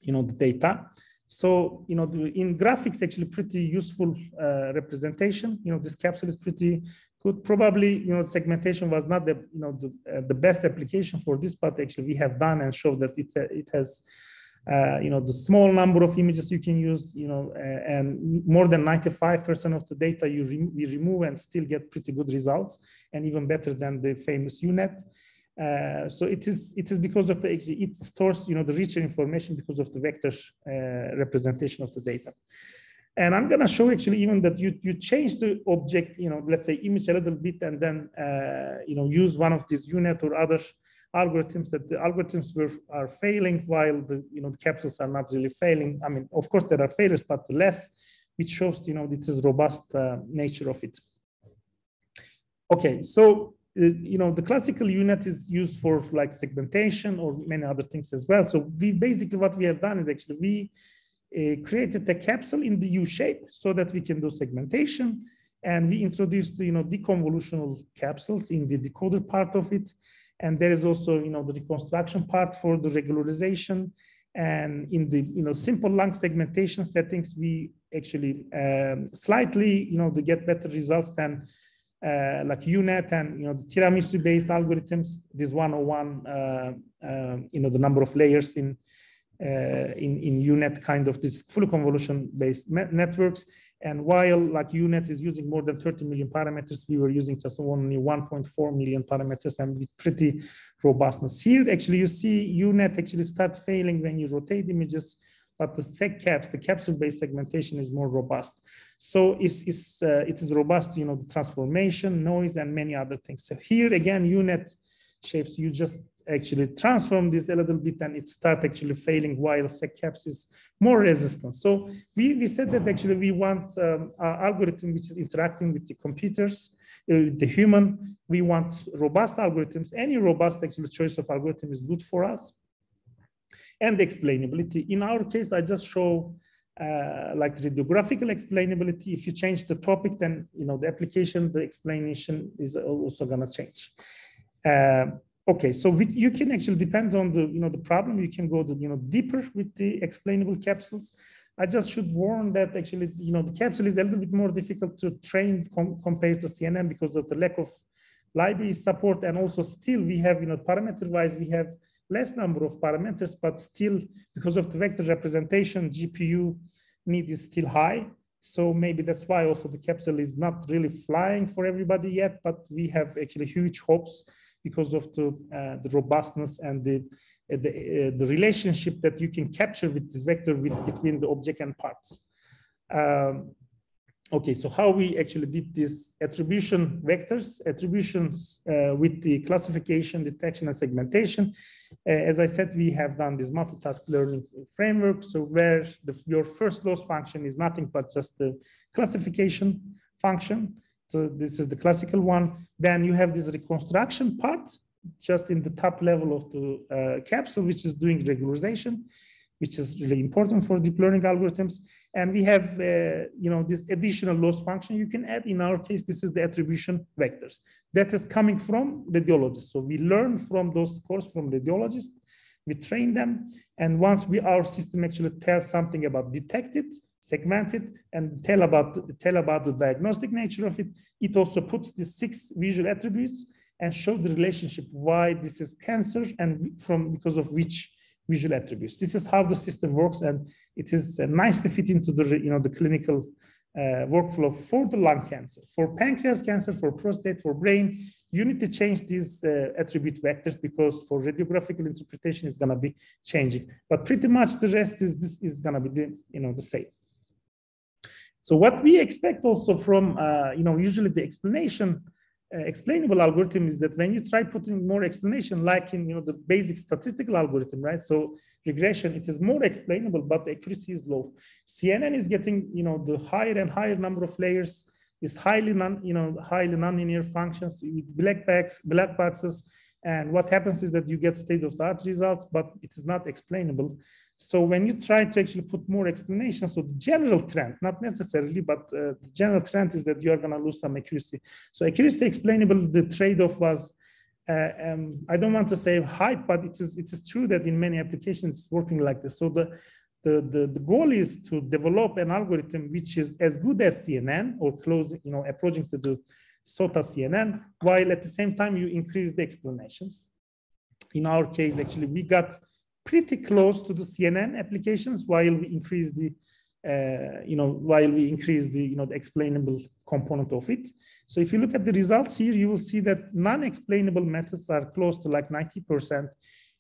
you know, the data. So, you know, the, in graphics, actually pretty useful uh, representation. You know, this capsule is pretty good. Probably, you know, segmentation was not the, you know, the, uh, the best application for this, but actually we have done and showed that it, it has uh, you know, the small number of images you can use, you know, uh, and more than 95% of the data you re we remove and still get pretty good results and even better than the famous UNet. Uh, so it is it is because of the it stores you know the richer information because of the vector uh, representation of the data. And I'm going to show actually even that you you change the object you know let's say image a little bit and then uh, you know use one of these UNet or other algorithms that the algorithms were are failing while the you know the capsules are not really failing. I mean, of course there are failures, but less, which shows you know this is robust uh, nature of it. Okay, so uh, you know the classical UNet is used for like segmentation or many other things as well. So we basically what we have done is actually we uh, created a capsule in the U shape so that we can do segmentation. And we introduced, you know, deconvolutional capsules in the decoder part of it. And there is also, you know, the reconstruction part for the regularization. And in the, you know, simple lung segmentation settings, we actually um, slightly, you know, to get better results than uh, like UNet and, you know, the tiramisu-based algorithms, this 101, uh, uh, you know, the number of layers in, uh, in, in UNet kind of this full convolution based networks. And while like UNet is using more than 30 million parameters, we were using just only 1.4 million parameters and with pretty robustness. Here, actually, you see UNet actually start failing when you rotate images, but the SegCaps, the capsule-based segmentation is more robust. So it's, it's, uh, it is robust, you know, the transformation, noise, and many other things. So here, again, UNet shapes, you just actually transform this a little bit and it start actually failing while SegCaps is more resistant. So we, we said that actually we want um, algorithm which is interacting with the computers, uh, the human. We want robust algorithms. Any robust actually choice of algorithm is good for us. And explainability. In our case, I just show uh, like the radiographical explainability. If you change the topic, then you know the application, the explanation is also gonna change. Uh, Okay, so you can actually depend on the you know the problem. You can go the you know deeper with the explainable capsules. I just should warn that actually you know the capsule is a little bit more difficult to train com compared to CNN because of the lack of library support and also still we have you know parameter wise we have less number of parameters but still because of the vector representation GPU need is still high. So maybe that's why also the capsule is not really flying for everybody yet, but we have actually huge hopes because of the, uh, the robustness and the, uh, the, uh, the, relationship that you can capture with this vector with, between the object and parts. Um, okay, so how we actually did this attribution vectors, attributions uh, with the classification, detection, and segmentation. Uh, as I said, we have done this multitask learning framework. So where the, your first loss function is nothing but just the classification function. So this is the classical one. Then you have this reconstruction part just in the top level of the uh, capsule, which is doing regularization, which is really important for deep learning algorithms. And we have, uh, you know, this additional loss function you can add. In our case, this is the attribution vectors. That is coming from radiologists. So we learn from those scores from radiologists. We train them. And once we, our system actually tells something about detected, segmented, and tell about, tell about the diagnostic nature of it, it also puts the six visual attributes and show the relationship why this is cancer and from because of which visual attributes. This is how the system works, and it is uh, nicely fit into the you know the clinical uh, workflow for the lung cancer, for pancreas cancer, for prostate, for brain. You need to change these uh, attribute vectors because for radiographical interpretation is going to be changing. But pretty much the rest is this is going to be the you know the same. So what we expect also from uh, you know usually the explanation uh, explainable algorithm is that when you try putting more explanation, like in you know the basic statistical algorithm, right? So regression, it is more explainable, but the accuracy is low. CNN is getting you know the higher and higher number of layers, is highly non you know highly nonlinear functions with black box black boxes, and what happens is that you get state of the art results, but it is not explainable. So when you try to actually put more explanation, so the general trend, not necessarily, but uh, the general trend is that you are going to lose some accuracy. So accuracy explainable, the trade-off was, uh, um, I don't want to say hype, but it is, it is true that in many applications it's working like this. So the, the, the, the goal is to develop an algorithm which is as good as CNN or close, you know, approaching to the SOTA CNN, while at the same time you increase the explanations. In our case, actually, we got pretty close to the CNN applications while we increase the, uh, you know, while we increase the, you know, the explainable component of it. So if you look at the results here, you will see that non-explainable methods are close to like 90%.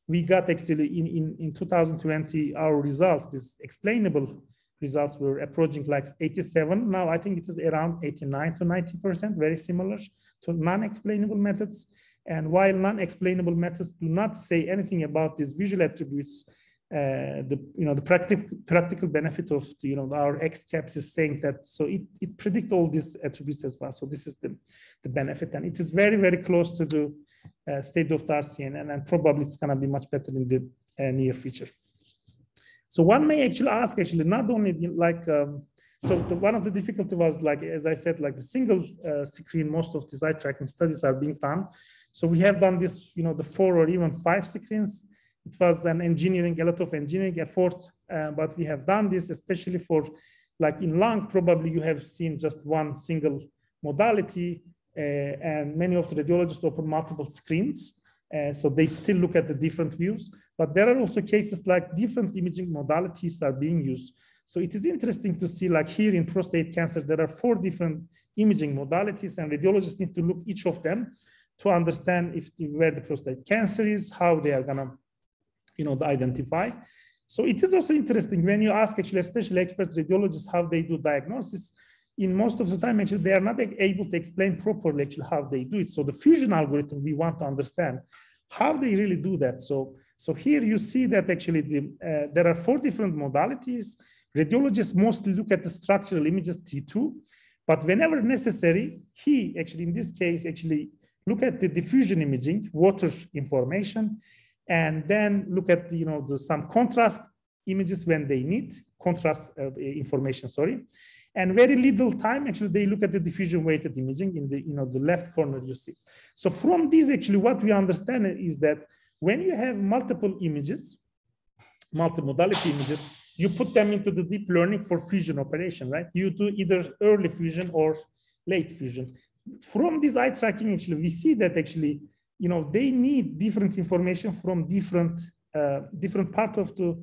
We got actually in, in, in 2020, our results, this explainable results were approaching like 87. Now I think it is around 89 to 90%, very similar to non-explainable methods. And while non-explainable methods do not say anything about these visual attributes, uh, the you know the practical practical benefit of the, you know our XCaps is saying that so it it predicts all these attributes as well. So this is the the benefit, and it is very very close to the uh, state of the RCN, and, and probably it's going to be much better in the uh, near future. So one may actually ask actually not only like um, so the, one of the difficulty was like as I said like the single uh, screen most of these eye tracking studies are being done so we have done this, you know, the four or even five screens. It was an engineering, a lot of engineering effort, uh, but we have done this especially for like in lung, probably you have seen just one single modality uh, and many of the radiologists open multiple screens. Uh, so they still look at the different views, but there are also cases like different imaging modalities are being used. So it is interesting to see like here in prostate cancer, there are four different imaging modalities and radiologists need to look each of them to understand if where the prostate cancer is, how they are gonna, you know, identify. So it is also interesting when you ask actually, especially expert radiologists, how they do diagnosis. In most of the time, actually, they are not able to explain properly actually how they do it. So the fusion algorithm, we want to understand how they really do that. So, so here you see that actually the, uh, there are four different modalities. Radiologists mostly look at the structural images T2, but whenever necessary, he actually in this case actually look at the diffusion imaging, water information, and then look at you know the, some contrast images when they need contrast uh, information. Sorry, and very little time actually they look at the diffusion weighted imaging in the you know the left corner you see. So from this actually what we understand is that when you have multiple images, multimodality images, you put them into the deep learning for fusion operation, right? You do either early fusion or late fusion from this eye tracking, actually, we see that actually, you know, they need different information from different uh, different part of the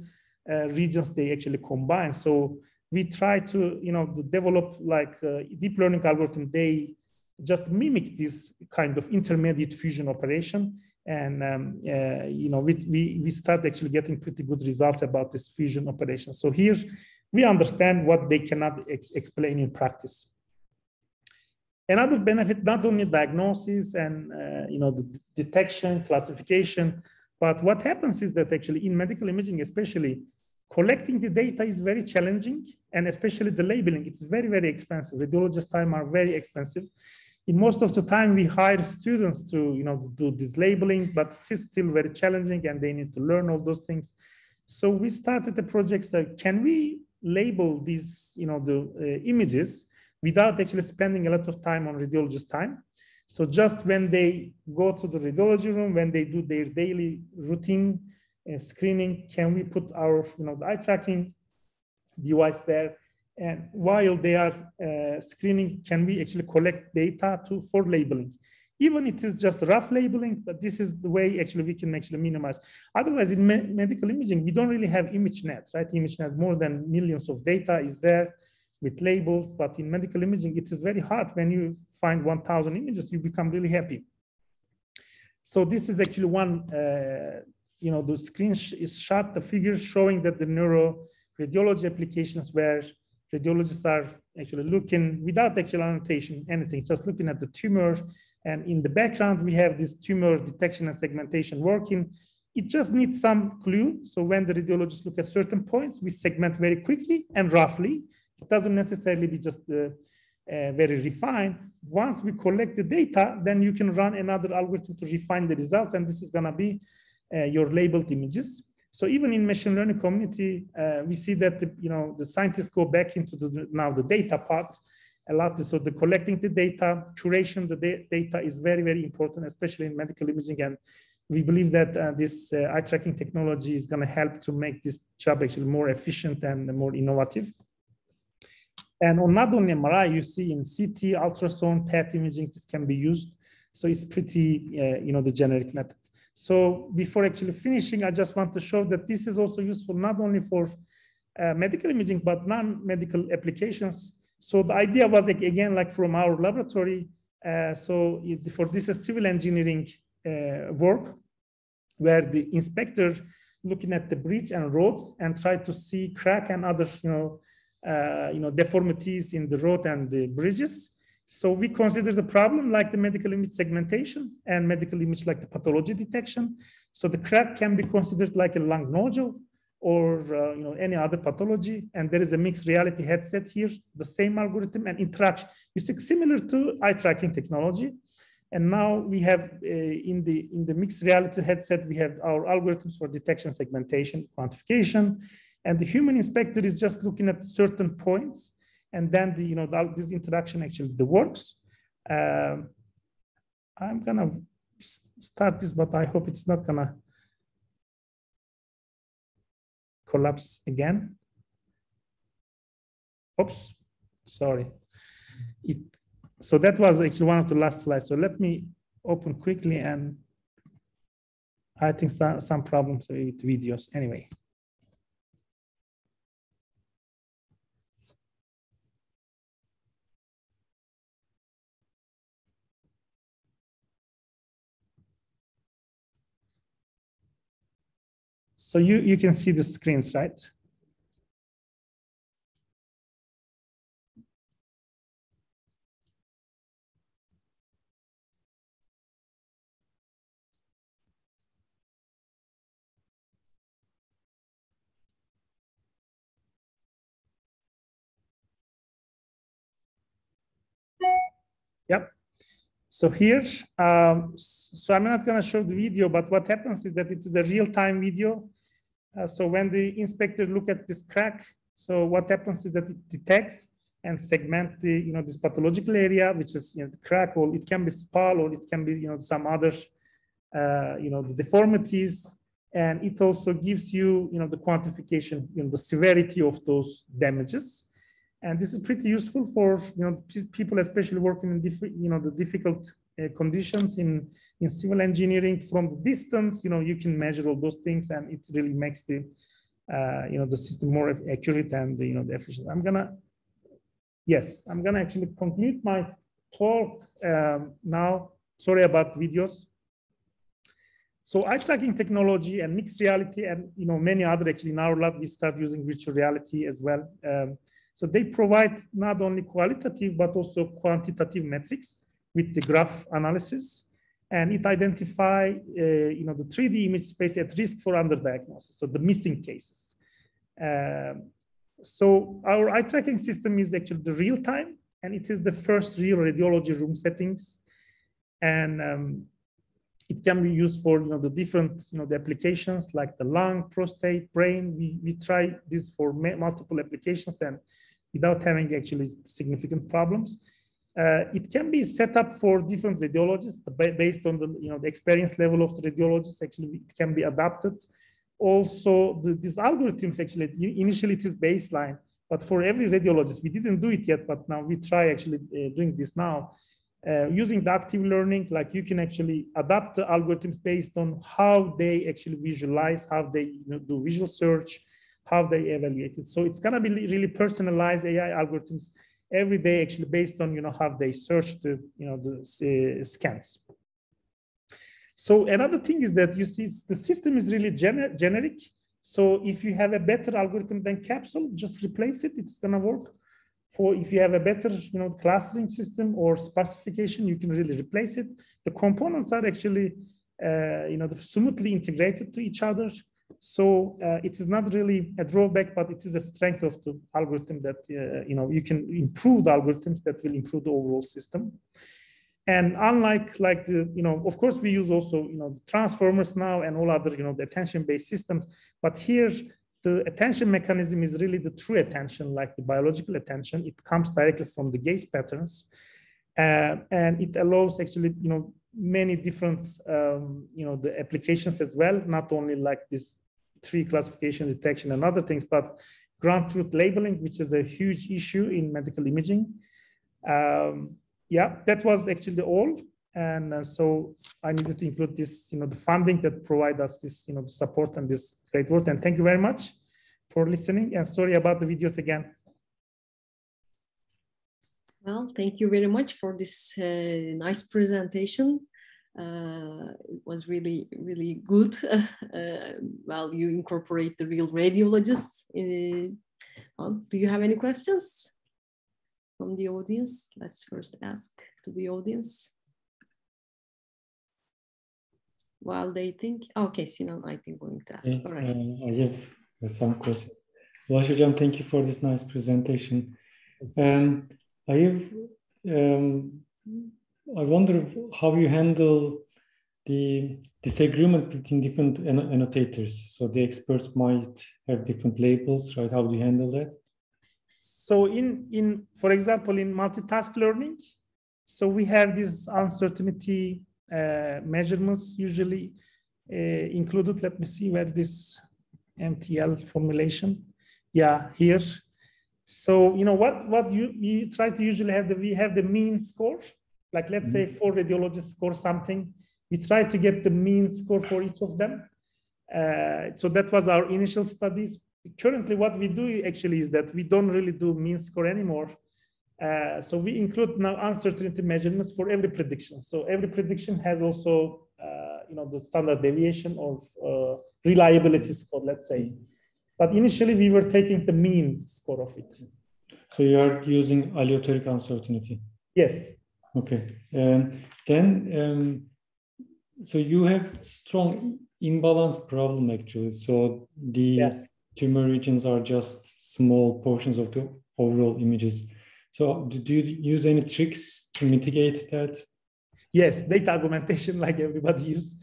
uh, regions they actually combine. So we try to, you know, develop like uh, deep learning algorithm. They just mimic this kind of intermediate fusion operation. And, um, uh, you know, we, we, we start actually getting pretty good results about this fusion operation. So here we understand what they cannot ex explain in practice. Another benefit, not only diagnosis and uh, you know the detection, classification, but what happens is that actually in medical imaging, especially collecting the data is very challenging, and especially the labeling, it's very very expensive. Radiologist time are very expensive. in most of the time we hire students to you know do this labeling but it's still very challenging and they need to learn all those things so we started the project like can we label these you know the uh, images without actually spending a lot of time on radiologist time so just when they go to the radiology room when they do their daily routine uh, screening can we put our you know the eye tracking device there and while they are uh, screening, can we actually collect data to for labeling? Even it is just rough labeling, but this is the way actually we can actually minimize. Otherwise, in me medical imaging, we don't really have ImageNet, right? ImageNet, more than millions of data is there with labels, but in medical imaging, it is very hard. When you find 1,000 images, you become really happy. So this is actually one, uh, you know, the screen is shot, the figures showing that the neuro radiology applications where radiologists are actually looking without actual annotation, anything, just looking at the tumor. And in the background, we have this tumor detection and segmentation working. It just needs some clue. So when the radiologists look at certain points, we segment very quickly and roughly. It doesn't necessarily be just uh, uh, very refined. Once we collect the data, then you can run another algorithm to refine the results. And this is gonna be your labeled images. So even in machine learning community, uh, we see that the, you know the scientists go back into the now the data part a lot. So the collecting the data, curation the data is very very important, especially in medical imaging. And we believe that uh, this uh, eye tracking technology is going to help to make this job actually more efficient and more innovative. And on not only MRI, you see in CT, ultrasound, PET imaging, this can be used. So it's pretty, uh, you know, the generic method. So before actually finishing, I just want to show that this is also useful not only for uh, medical imaging, but non-medical applications. So the idea was like, again, like from our laboratory. Uh, so for this is civil engineering uh, work, where the inspector looking at the bridge and roads and try to see crack and other, you know, uh, you know, deformities in the road and the bridges. So we consider the problem like the medical image segmentation and medical image like the pathology detection. So the crack can be considered like a lung nodule or uh, you know any other pathology. And there is a mixed reality headset here, the same algorithm and interaction. You see, similar to eye tracking technology. And now we have uh, in the in the mixed reality headset, we have our algorithms for detection, segmentation, quantification, and the human inspector is just looking at certain points and then the, you know the, this interaction actually the works. Um, I'm gonna start this, but I hope it's not gonna collapse again. Oops, sorry. It, so that was actually one of the last slides. So let me open quickly and I think some, some problems with videos anyway. So you, you can see the screens, right? Yep. So here, um, so I'm not going to show the video, but what happens is that it is a real-time video uh, so when the inspector look at this crack, so what happens is that it detects and segment the, you know, this pathological area, which is, you know, the crack, or it can be spall, or it can be, you know, some other, uh, you know, the deformities. And it also gives you, you know, the quantification, you know, the severity of those damages. And this is pretty useful for, you know, people, especially working in, you know, the difficult conditions in, in civil engineering from the distance, you know, you can measure all those things and it really makes the, uh, you know, the system more accurate and, you know, the efficient. I'm gonna, yes, I'm gonna actually conclude my talk um, now. Sorry about videos. So eye tracking technology and mixed reality and, you know, many other actually in our lab, we start using virtual reality as well. Um, so they provide not only qualitative, but also quantitative metrics with the graph analysis and it identify uh, you know the 3D image space at risk for underdiagnosis, so the missing cases. Um, so our eye tracking system is actually the real time and it is the first real radiology room settings. And um, it can be used for you know the different you know the applications like the lung, prostate, brain. We we try this for multiple applications and without having actually significant problems. Uh, it can be set up for different radiologists based on the you know the experience level of the radiologist. Actually, it can be adapted. Also, the, these algorithms actually initially it is baseline, but for every radiologist, we didn't do it yet, but now we try actually uh, doing this now. Uh, using the active learning, like you can actually adapt the algorithms based on how they actually visualize, how they you know, do visual search, how they evaluate it. So it's gonna be really personalized AI algorithms every day actually based on you know how they search the you know the uh, scans. So another thing is that you see the system is really gener generic. So if you have a better algorithm than capsule, just replace it. It's gonna work. For if you have a better you know clustering system or sparsification, you can really replace it. The components are actually uh, you know smoothly integrated to each other. So uh, it is not really a drawback, but it is a strength of the algorithm that, uh, you know, you can improve the algorithms that will improve the overall system. And unlike like the, you know, of course we use also, you know, transformers now and all other, you know, the attention-based systems, but here the attention mechanism is really the true attention, like the biological attention. It comes directly from the gaze patterns. Uh, and it allows actually, you know, many different, um, you know, the applications as well, not only like this tree classification, detection, and other things, but ground truth labeling, which is a huge issue in medical imaging. Um, yeah, that was actually all. And uh, so I needed to include this, you know, the funding that provide us this, you know, support and this great work. And thank you very much for listening. And sorry about the videos again. Well, thank you very much for this uh, nice presentation uh, it was really, really good. *laughs* uh, well, you incorporate the real radiologists. Uh, well, do you have any questions from the audience? Let's first ask to the audience. While they think, okay, Sinan, I think we going to ask. Okay. All right. Uh, I have some questions. Ulaş Hocam, thank you for this nice presentation. Um, I have um, I wonder how you handle the disagreement between different annotators. So the experts might have different labels, right? How do you handle that? So in, in for example, in multitask learning, so we have these uncertainty uh, measurements usually uh, included. Let me see where this MTL formulation. Yeah, here. So you know what what you you try to usually have the we have the mean score like let's mm -hmm. say four radiologists score something, we try to get the mean score for each of them. Uh, so that was our initial studies. Currently, what we do actually is that we don't really do mean score anymore. Uh, so we include now uncertainty measurements for every prediction. So every prediction has also, uh, you know, the standard deviation of uh, reliability score, let's say. But initially, we were taking the mean score of it. So you are using aleatoric uncertainty. Yes. Okay. Um, then, um, so you have strong imbalance problem actually. So the yeah. tumor regions are just small portions of the overall images. So do you use any tricks to mitigate that? Yes, data augmentation *laughs* like everybody use.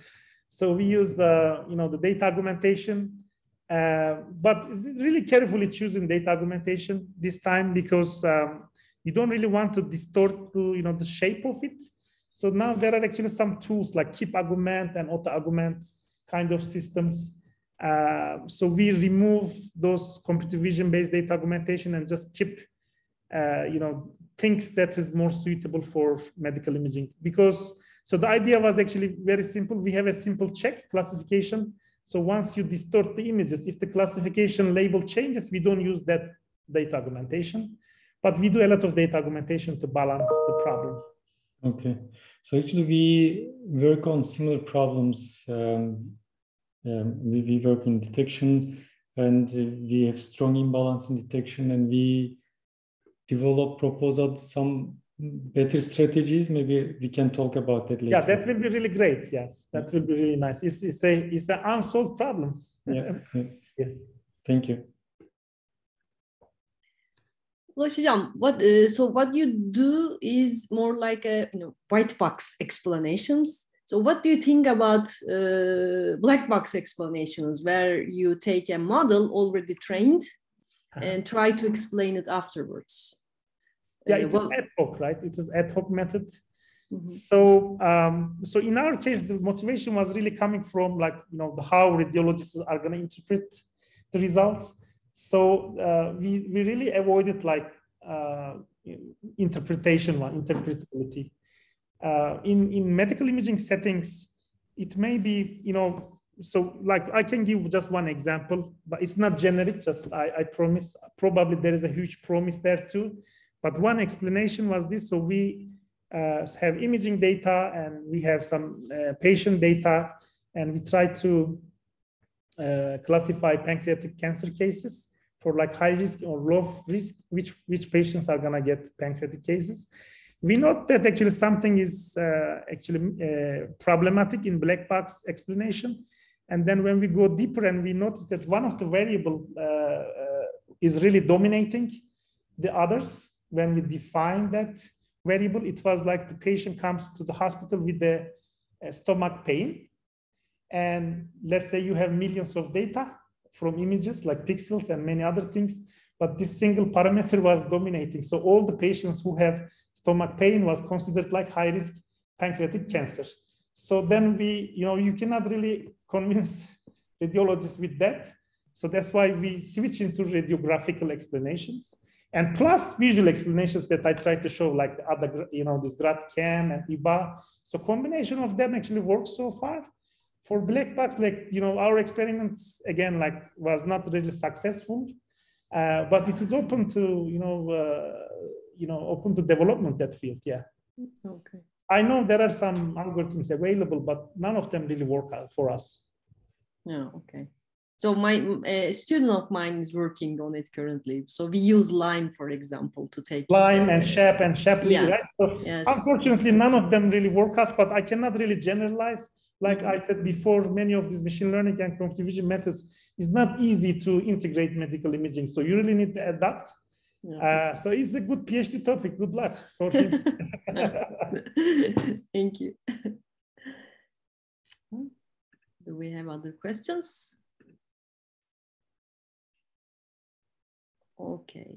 So we use the, you know, the data augmentation, uh, but really carefully choosing data augmentation this time because um, you don't really want to distort to, you know, the shape of it. So now there are actually some tools like keep augment and auto augment kind of systems. Uh, so we remove those computer vision based data augmentation and just keep, uh, you know, things that is more suitable for medical imaging. Because so the idea was actually very simple. We have a simple check classification. So once you distort the images, if the classification label changes, we don't use that data augmentation. But we do a lot of data augmentation to balance the problem. Okay. So actually we work on similar problems. Um, um, we, we work in detection and we have strong imbalance in detection and we develop, propose out some better strategies. Maybe we can talk about that later. Yeah, that will be really great. Yes, that will be really nice. It's, it's a it's an unsolved problem. yeah. yeah. *laughs* Yes. Thank you. What uh, so what you do is more like a you know white box explanations. So what do you think about uh, black box explanations, where you take a model already trained uh-huh. and try to explain it afterwards? Yeah, uh, it's well, ad hoc, right? It is ad hoc method. Mm-hmm. So, um, so in our case, the motivation was really coming from like you know the, how radiologists are going to interpret the results. So uh, we we really avoided like uh, interpretation one interpretability. Uh, in in medical imaging settings, it may be you know so like I can give just one example, but it's not generic. Just I, I promise. Probably there is a huge promise there too. But one explanation was this. So we uh, have imaging data and we have some uh, patient data and we try to classify pancreatic cancer cases for like high risk or low risk, which, which patients are gonna get pancreatic cases. We note that actually something is uh, actually uh, problematic in black box explanation. And then when we go deeper and we notice that one of the variable uh, is really dominating the others, when we define that variable, it was like the patient comes to the hospital with the uh, stomach pain. And let's say you have millions of data from images like pixels and many other things, but this single parameter was dominating. So all the patients who have stomach pain was considered like high risk pancreatic cancer. So then we, you know, you cannot really convince *laughs* radiologists with that. So that's why we switch into radiographical explanations. And plus visual explanations that I try to show, like the other, you know, this GradCam and IBA. So combination of them actually works so far. For black box, like, you know, our experiments, again, like was not really successful, uh, but it is open to, you know, uh, you know, open to development that field, yeah. Okay. I know there are some algorithms available, but none of them really work out for us. Yeah, okay. So my a student of mine is working on it currently. So we use Lime, for example, to take Lime and SHAP and Shapley, yes. right? So yes. unfortunately, none of them really work us, but I cannot really generalize. Like I said before, many of these machine learning and computer vision methods is not easy to integrate medical imaging. So you really need to adapt. Yeah. Uh, so it's a good PhD topic. Good luck for him. *laughs* Thank you. Do we have other questions? Okay.